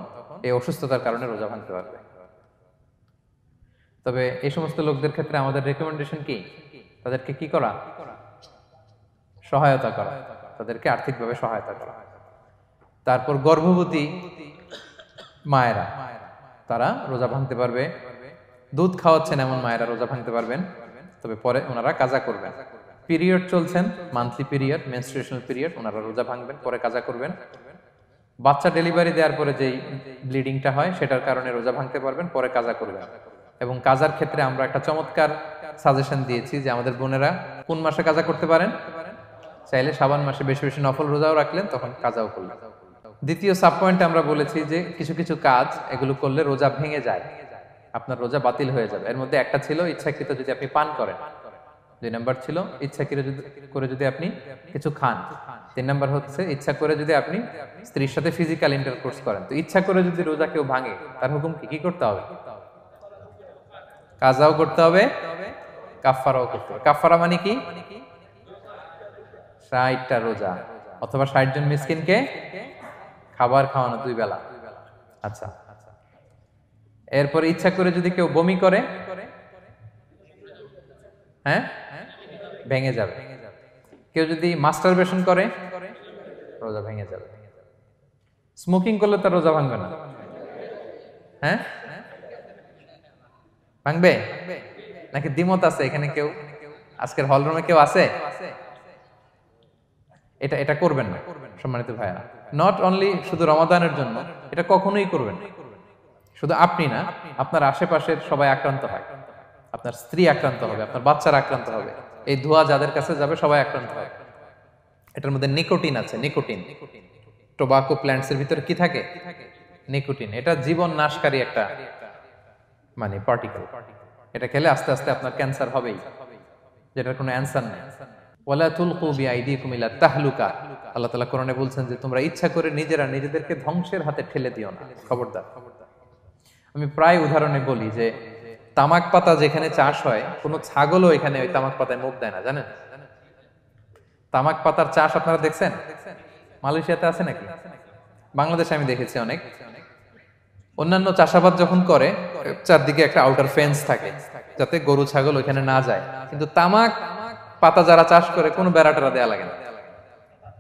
এই অসুস্থতার কারণে রোজা ভাঙতে পারবে। তবে এই সমস্ত লোকদের ক্ষেত্রে আমাদের রেকমেন্ডেশন কি? তাদেরকে কি করা? সহায়তা করা। তাদেরকে আর্থিকভাবে সহায়তা করা। তারপর গর্ভবতী মায়েরা, তারা রোজা ভাঙতে পারবে দুধ খাওয়াচ্ছেন এমন মায়েরা রোজা ভাঙতে পারবেন, তবে পরে ওনারা কাজা করবেন। পিরিয়ড চলছেন মান্থলি পিরিয়ড মেনস্ট্রুয়েশনাল পিরিয়ড ওনারা রোজা ভাঙবেন, পরে কাজা করবেন। বাচ্চা ডেলিভারি দেওয়ার পরে যেই ব্লিডিংটা হয়, সেটার কারণে রোজা ভাঙতে পারবেন, পরে কাজা করবেন। এবং কাজার ক্ষেত্রে আমরা একটা চমৎকার সাজেশন দিয়েছি যে আমাদের বোনেরা কোন মাসে কাজা করতে পারেন? চাইলে সাবান মাসে বেশি বেশি নফল রোজাও রাখলেন, তখন কাজাও করলেন। দ্বিতীয় সাব পয়েন্টে আমরা বলেছি যে কিছু কিছু কাজ, এগুলো করলে রোজা ভেঙে যায়। আপনার রোজা বাতিল হয়ে যাবে। এর মধ্যে একটা ছিল ইচ্ছাকৃত যদি আপনি পান করেন। দুই নাম্বার ছিল ইচ্ছা করে যদি আপনি কিছু খান। তিন নাম্বার হচ্ছে ইচ্ছা করে যদি আপনি স্ত্রীর সাথে ফিজিক্যাল ইন্টারকোর্স করেন। তো ইচ্ছা করে যদি রোজা কেউ ভাঙে, তার হুকুম কি? কি করতে হবে? কাজাও করতে হবে কাফারাও করতে হবে। কাফারা মানে কি? ষাটটা রোজা। অথবা ষাট জন মিসকিনকে খাবার খাওয়ানো দুই বেলা। আচ্ছা। এরপরে ইচ্ছা করে যদি কেউ বমি করে হ্যাঁ? ভেঙে যাবে। কেউ যদি মাস্টারবেশন করে, রোজা ভেঙে যাবে। স্মোকিং করলে তার রোজা ভাঙবে না। হ্যাঁ? ভাঙবে? নাকি দ্বিমত আছে এখানে কেউ? আজকের হল রুমে কেউ আছে? এটা এটা করবেন না, সম্মানিত ভাইয়া নট অনলি শুধু রমাদানের জন্য, এটা কখনোই করবেন না। শুধু আপনি না, আপনার আশেপাশের সবাই আক্রান্ত হয়। আপনার স্ত্রী আক্রান্ত হবে, আপনার বাচ্চারা আক্রান্ত হবে। এই ধোয়া যাদের কাছে যাবে, সবাই আক্রান্ত হবে। এটার মধ্যে নিকোটিন আছে, নিকোটিন। টোবাকো প্ল্যান্টস এর ভিতরে কি থাকে? নিকোটিন। এটা জীবন নাশকারী একটা মানে পার্টিকেল এটা খেলে আস্তে আস্তে আপনার ক্যান্সার হবেই। যেটার কোনো অ্যান্সার নেই। ওয়ালা তুলকু বিআইদিকুম ইলা তাহলুকা। আল্লাহ তাআলা কোরআনে বলছেন যে, তোমরা ইচ্ছা করে নিজেরা নিজেদেরকে ধ্বংসের হাতে ঠেলে দিও না। খবরদার। আমি প্রায় উদাহরণে বলি যে, তামাক পাতা যেখানে চাষ হয়, কোনো ছাগলও এখানে ওই তামাক পাতায় মুখ দেয় না, জানেন? তামাক পাতার চাষ আপনারা দেখছেন? মালয়েশিয়াতে আছে নাকি? বাংলাদেশে আমি দেখেছি অনেক। অন্যান্য চাষাবাদ যখন করে, চারদিকে একটা আউটার ফেন্স থাকে, যাতে গরু, ছাগল ওইখানে না যায়। কিন্তু তামাক পাতা যারা চাষ করে, কোনো বেড়া টেরা দেয়া লাগে না।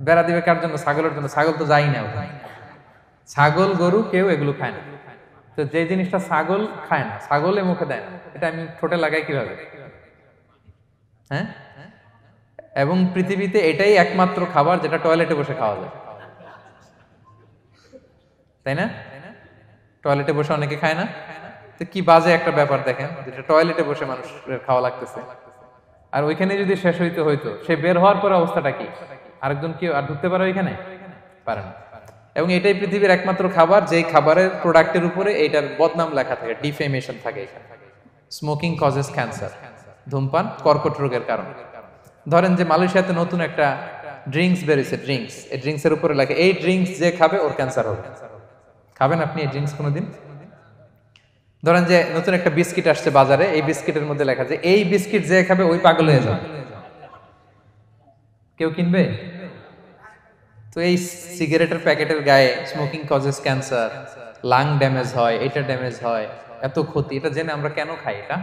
বেড়া দিবে কার জন্য? ছাগলের জন্য। ছাগল তো যাই না ছাগল, গরু কেউ এগুলো খায় না। তো যে জিনিসটা ছাগল খায় না, ছাগলে মুখে দেয় না। এটা আমি ঠোঁটে লাগাই কীভাবে? হ্যাঁ? এবং পৃথিবীতে এটাই একমাত্র খাবার যেটা টয়লেটে বসে খাওয়া যায়। তাই না? টয়লেটে বসে অনেকে খায় না। তো কি বাজে একটা ব্যাপার দেখেন যেটা টয়লেটে বসে মানুষের খাওয়া লাগতেছে। আর ওইখানে যদি শেষ হইতে হইতো, সে বের হওয়ার পরে অবস্থাটা কি? আরেকজন কি আর ঢুকতে পারে ওইখানে? পারে না। এবং এটাই পৃথিবীর একমাত্র খাবার, যেই খাবারের প্রোডাক্টের উপরে এইটার বদনাম লেখা থাকে, ডিফেমেশন থাকে এখানে। স্মোকিং কজেস ক্যান্সার ধূমপান, কর্কট রোগের কারণ। ধরেন যে মালয়েশিয়াতে নতুন একটা ড্রিঙ্কস বেরিয়েছে ড্রিঙ্কস এই ড্রিঙ্কস এর উপরে লেখা, এই ড্রিঙ্কস যে খাবে, ওর ক্যান্সার হবে। খাবেন আপনি এই ড্রিঙ্কস কোনোদিন? ধরেন যে নতুন একটা বিস্কিট আসছে বাজারে, এই বিস্কিটের মধ্যে লেখা যে, এই বিস্কিট যে খাবে, ওই পাগল হয়ে যাবে। কেউ কিনবে? তো এই সিগারেটের প্যাকেটের গায়ে smoking causes cancer lung damage হয়, এটা ড্যামেজ হয়, এত ক্ষতি, এটা জেনে আমরা কেন খাই এটা?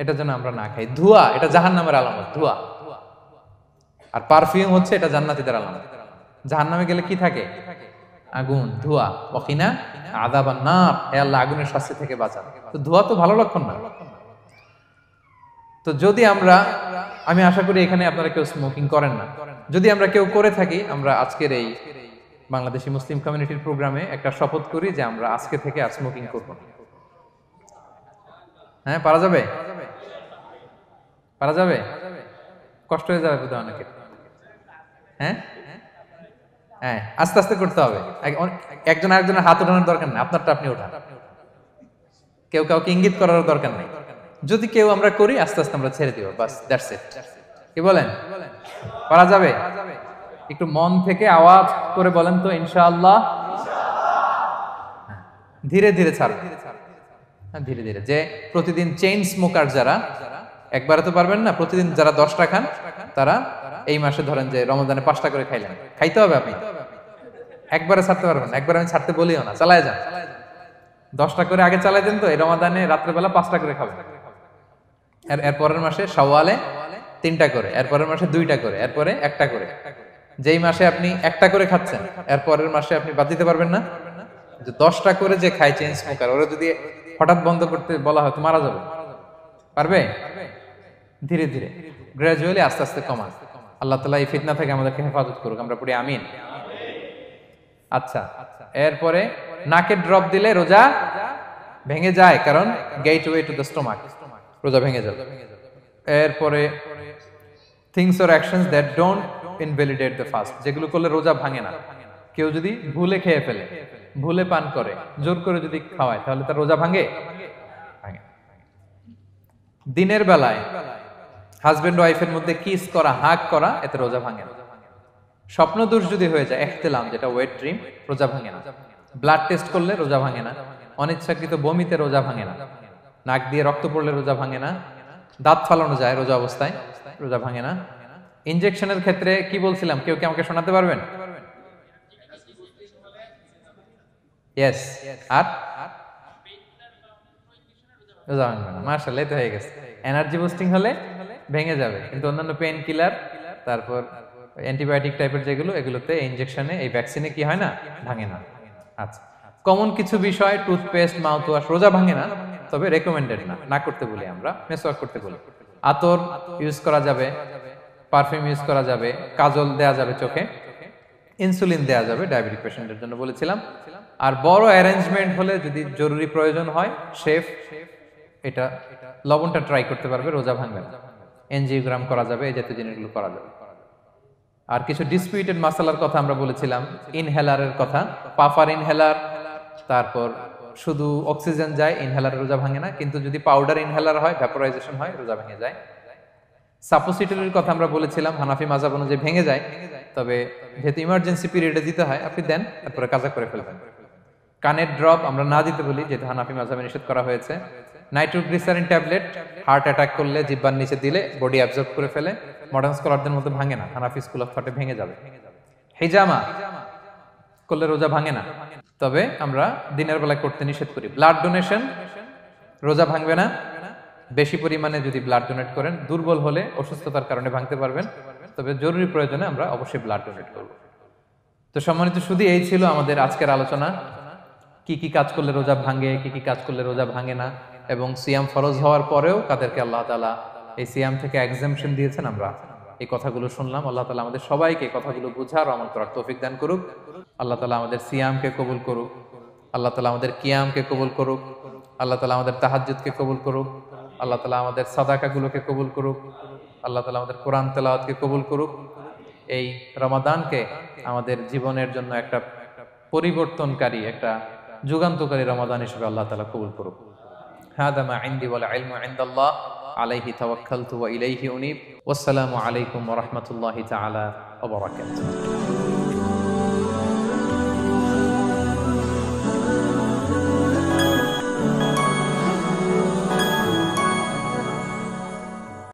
এটা যেন আমরা না খাই। ধোয়া, এটা জাহান নামের আলামত, ধোয়া। আর পারফিউম হচ্ছে এটা জান্নাতীদের আলামত। জাহান নামে গেলে কি থাকে? আগুন, ধোয়া ওকিনা আদাবান না হে আল্লাহ, আগুনের শাস্তি থেকে বাঁচান তো ধোয়া তো ভালো লক্ষণ না। তো যদি আমরা, আমি আশা করি এখানে আপনারা কেউ স্মোকিং করেন না। যদি আমরা কেউ করে থাকি, আমরা আজকের এই বাংলাদেশি মুসলিম কমিউনিটির প্রোগ্রামে একটা শপথ করি যে আমরা আজকে থেকে আর স্মোকিং করব হ্যাঁ পারা যাবে? পারা যাবে? কষ্ট হয়ে যাবে বোধহয় অনেকের। হ্যাঁ? হ্যাঁ আস্তে আস্তে করতে হবে। এক- অনেক- একজন আরেকজনের হাত ওঠানোর দরকার নেই, আপনারটা আপনি ওঠান। কেউ কাউকে ইঙ্গিত করার দরকার নেই। যদি কেউ আমরা করি, আস্তে আস্তে আমরা ছেড়ে দিব, বাস দ্যাটস ইট কি বলেন? পারা যাবে? একটু মন থেকে আওয়াজ করে বলেন তো ইনশাআল্লাহ। হ্যাঁ, ধীরে ধীরে ছাড়বেন হ্যাঁ ধীরে ধীরে। যে প্রতিদিন চেইন স্মোকার যারা একবারে তো পারবেন না প্রতিদিন যারা দশটা খান তারা এই মাসে ধরেন যে রমজানে পাঁচটা করে খাইলেন। খাইতে হবে আপনি। একবারে ছাড়তে পারবেন। একবার আমি ছাড়তে বলিও না চালায় যান। দশটা করে আগে চালাই দেন তো এই রমাদানে রাত্রেবেলা পাঁচটা করে খাবেন। এর পরের মাসে সওয়ালে তিনটা করে এর পরের মাসে দুইটা করে, এরপরে একটা করে। যেই মাসে আপনি একটা করে খাচ্ছেন এর পরের মাসে আপনি বাদ দিতে পারবেন না। যে দশটা করে যে খায় চেন স্মোকার ওরা যদি হঠাৎ বন্ধ করতে বলা হয় তো মারা যাবে। পারবে? ধীরে ধীরে। গ্রাজুয়ালি আস্তে আস্তে কমান। আল্লাহ তালা এই ফিতনা থেকে আমাদেরকে হেফাজত করুক, আমরা পড়ি আমিন। আচ্ছা এরপরে নাকে ড্রপ দিলে রোজা ভেঙে যায়, কারণ get way to the stomach রোজা ভেঙে যাবে। এরপরে things or actions that don't invalidate the fast যেগুলো করলে রোজা ভাঙে না। কেউ যদি ভুলে খেয়ে ফেলে, ভুলে পান করে, জোর করে যদি খাওয়ায়, তাহলে তার রোজা ভাঙে? দিনের বেলায় হাজবেন্ড ওয়াইফের মধ্যে কিস করা হাক করা, এতে রোজা ভাঙে না। স্বপ্ন দোষ যদি হয়ে যায় এখতেলাম যেটা ওয়েট ড্রিম রোজা ভাঙে না। ব্লাড টেস্ট করলে রোজা ভাঙে না। অনিচ্ছাকৃত বমিতে রোজা ভাঙে না। নাক দিয়ে রক্ত পড়লে রোজা ভাঙে না। দাঁত ফালানো যায় রোজা অবস্থায়। রোজা ভাঙে না। ইনজেকশনের ক্ষেত্রে কি বলছিলাম? কেউ কি আমাকে শোনাতে পারবেন? ইয়েস আর? রোজা ভাঙবে না। মার্শাল হয়ে গেছে। এনার্জি বুস্টিং হলে ভেঙে যাবে। কিন্তু অন্যান্য পেন কিলার তারপর অ্যান্টিবায়োটিক টাইপের যেগুলো, এগুলোতে ইনজেকশনে এই ভ্যাকসিনে কি হয় না? ভাঙে না। আচ্ছা। কমন কিছু বিষয় টুথপেস্ট মাউথ ওয়াশ রোজা ভাঙে না, তবে রেকমেন্ডেড না। না করতে বলি আমরা মেসওয়াক করতে বলি। আতর ইউজ করা যাবে পারফিউম ইউজ করা যাবে, কাজল দেয়া যাবে চোখে ইনসুলিন দেয়া যাবে ডায়াবেটিক পেশেন্টের জন্য বলেছিলাম। আর বড় অ্যারেঞ্জমেন্ট হলে যদি জরুরি প্রয়োজন হয় শেফ এটা লবণটা ট্রাই করতে পারবে, রোজা ভাঙবে এনজিওগ্রাম করা যাবে, এই জাতীয় জিনিসগুলো করা যাবে। আর কিছু ডিসপিউটেড মাসালার কথা আমরা বলেছিলাম ইনহেলারের কথা, পাফার ইনহেলার তারপর শুধু অক্সিজেন যায় ইনহেলার রোজা ভাঙে না, কিন্তু যদি পাউডার ইনহেলার হয় ভ্যাপোরাইজেশন হয়, রোজা ভেঙে যায়। সাপোসিটরির কথা আমরা বলেছিলাম, হানাফি মাজাব অনুযায়ী ভেঙে যায়, তবে যেহেতু ইমার্জেন্সি পিরিয়ডে দিতে হয়, আপনি দেন, তারপরে কাজা করে ফেলবেন। কানের ড্রপ আমরা না দিতে বলি, যেহেতু হানাফি মাজাবে নিষেধ করা হয়েছে। নাইট্রোগ্লিসারিন ট্যাবলেট হার্ট অ্যাটাক করলে জিব্বার নিচে দিলে বডি অ্যাবজর্ব করে ফেলে। মডার্ন স্কলারদের মতো ভাঙে না, হানাফি স্কুল অফ থটে ভেঙে যাবে। হিজামা করলে রোজা ভাঙে না। তবে আমরা দিনের বেলায় করতে নিষেধ করি। ব্লাড ডোনেশন রোজা ভাঙবে না। বেশি পরিমাণে যদি ব্লাড ডোনেট করেন, দুর্বল হলে অসুস্থতার কারণে ভাঙতে পারবেন। তবে জরুরি প্রয়োজনে আমরা অবশ্যই ব্লাড ডোনেট করব। তো সম্মানিত, শুধু এই ছিল আমাদের আজকের আলোচনা। কি কি কাজ করলে রোজা ভাঙে, কি কি কাজ করলে রোজা ভাঙে না। এবং সিয়াম ফরজ হওয়ার পরেও কাদেরকে আল্লাহ তালা এই সিয়াম থেকে এক্সামশন দিয়েছেন আমরা। এই কথাগুলো শুনলাম। আল্লাহ তালা আমাদের সবাইকে কথাগুলো বুঝার আমল করার তৌফিক দান করুক। আল্লাহ তালা আমাদের সিয়ামকে কবুল করুক। আল্লাহ তালা আমাদের কিয়ামকে কবুল করুক। আল্লাহ তালা আমাদের তাহাজুদকে কবুল করুক। আল্লাহ তালা আমাদের সাদাকাগুলোকে কবুল করুক। আল্লাহ তালা আমাদের কোরআন তেলাওয়াতকে কবুল করুক। এই রমাদানকে আমাদের জীবনের জন্য একটা পরিবর্তনকারী, একটা যুগান্তকারী রমাদান হিসেবে আল্লাহ তালা কবুল করুক। হ্যাঁ দামা আইন্দি বলে আইন আইন্দাল্লাহ عليه توكلت وإليه أنيب. والسلام عليكم ورحمة الله تعالى وبركاته.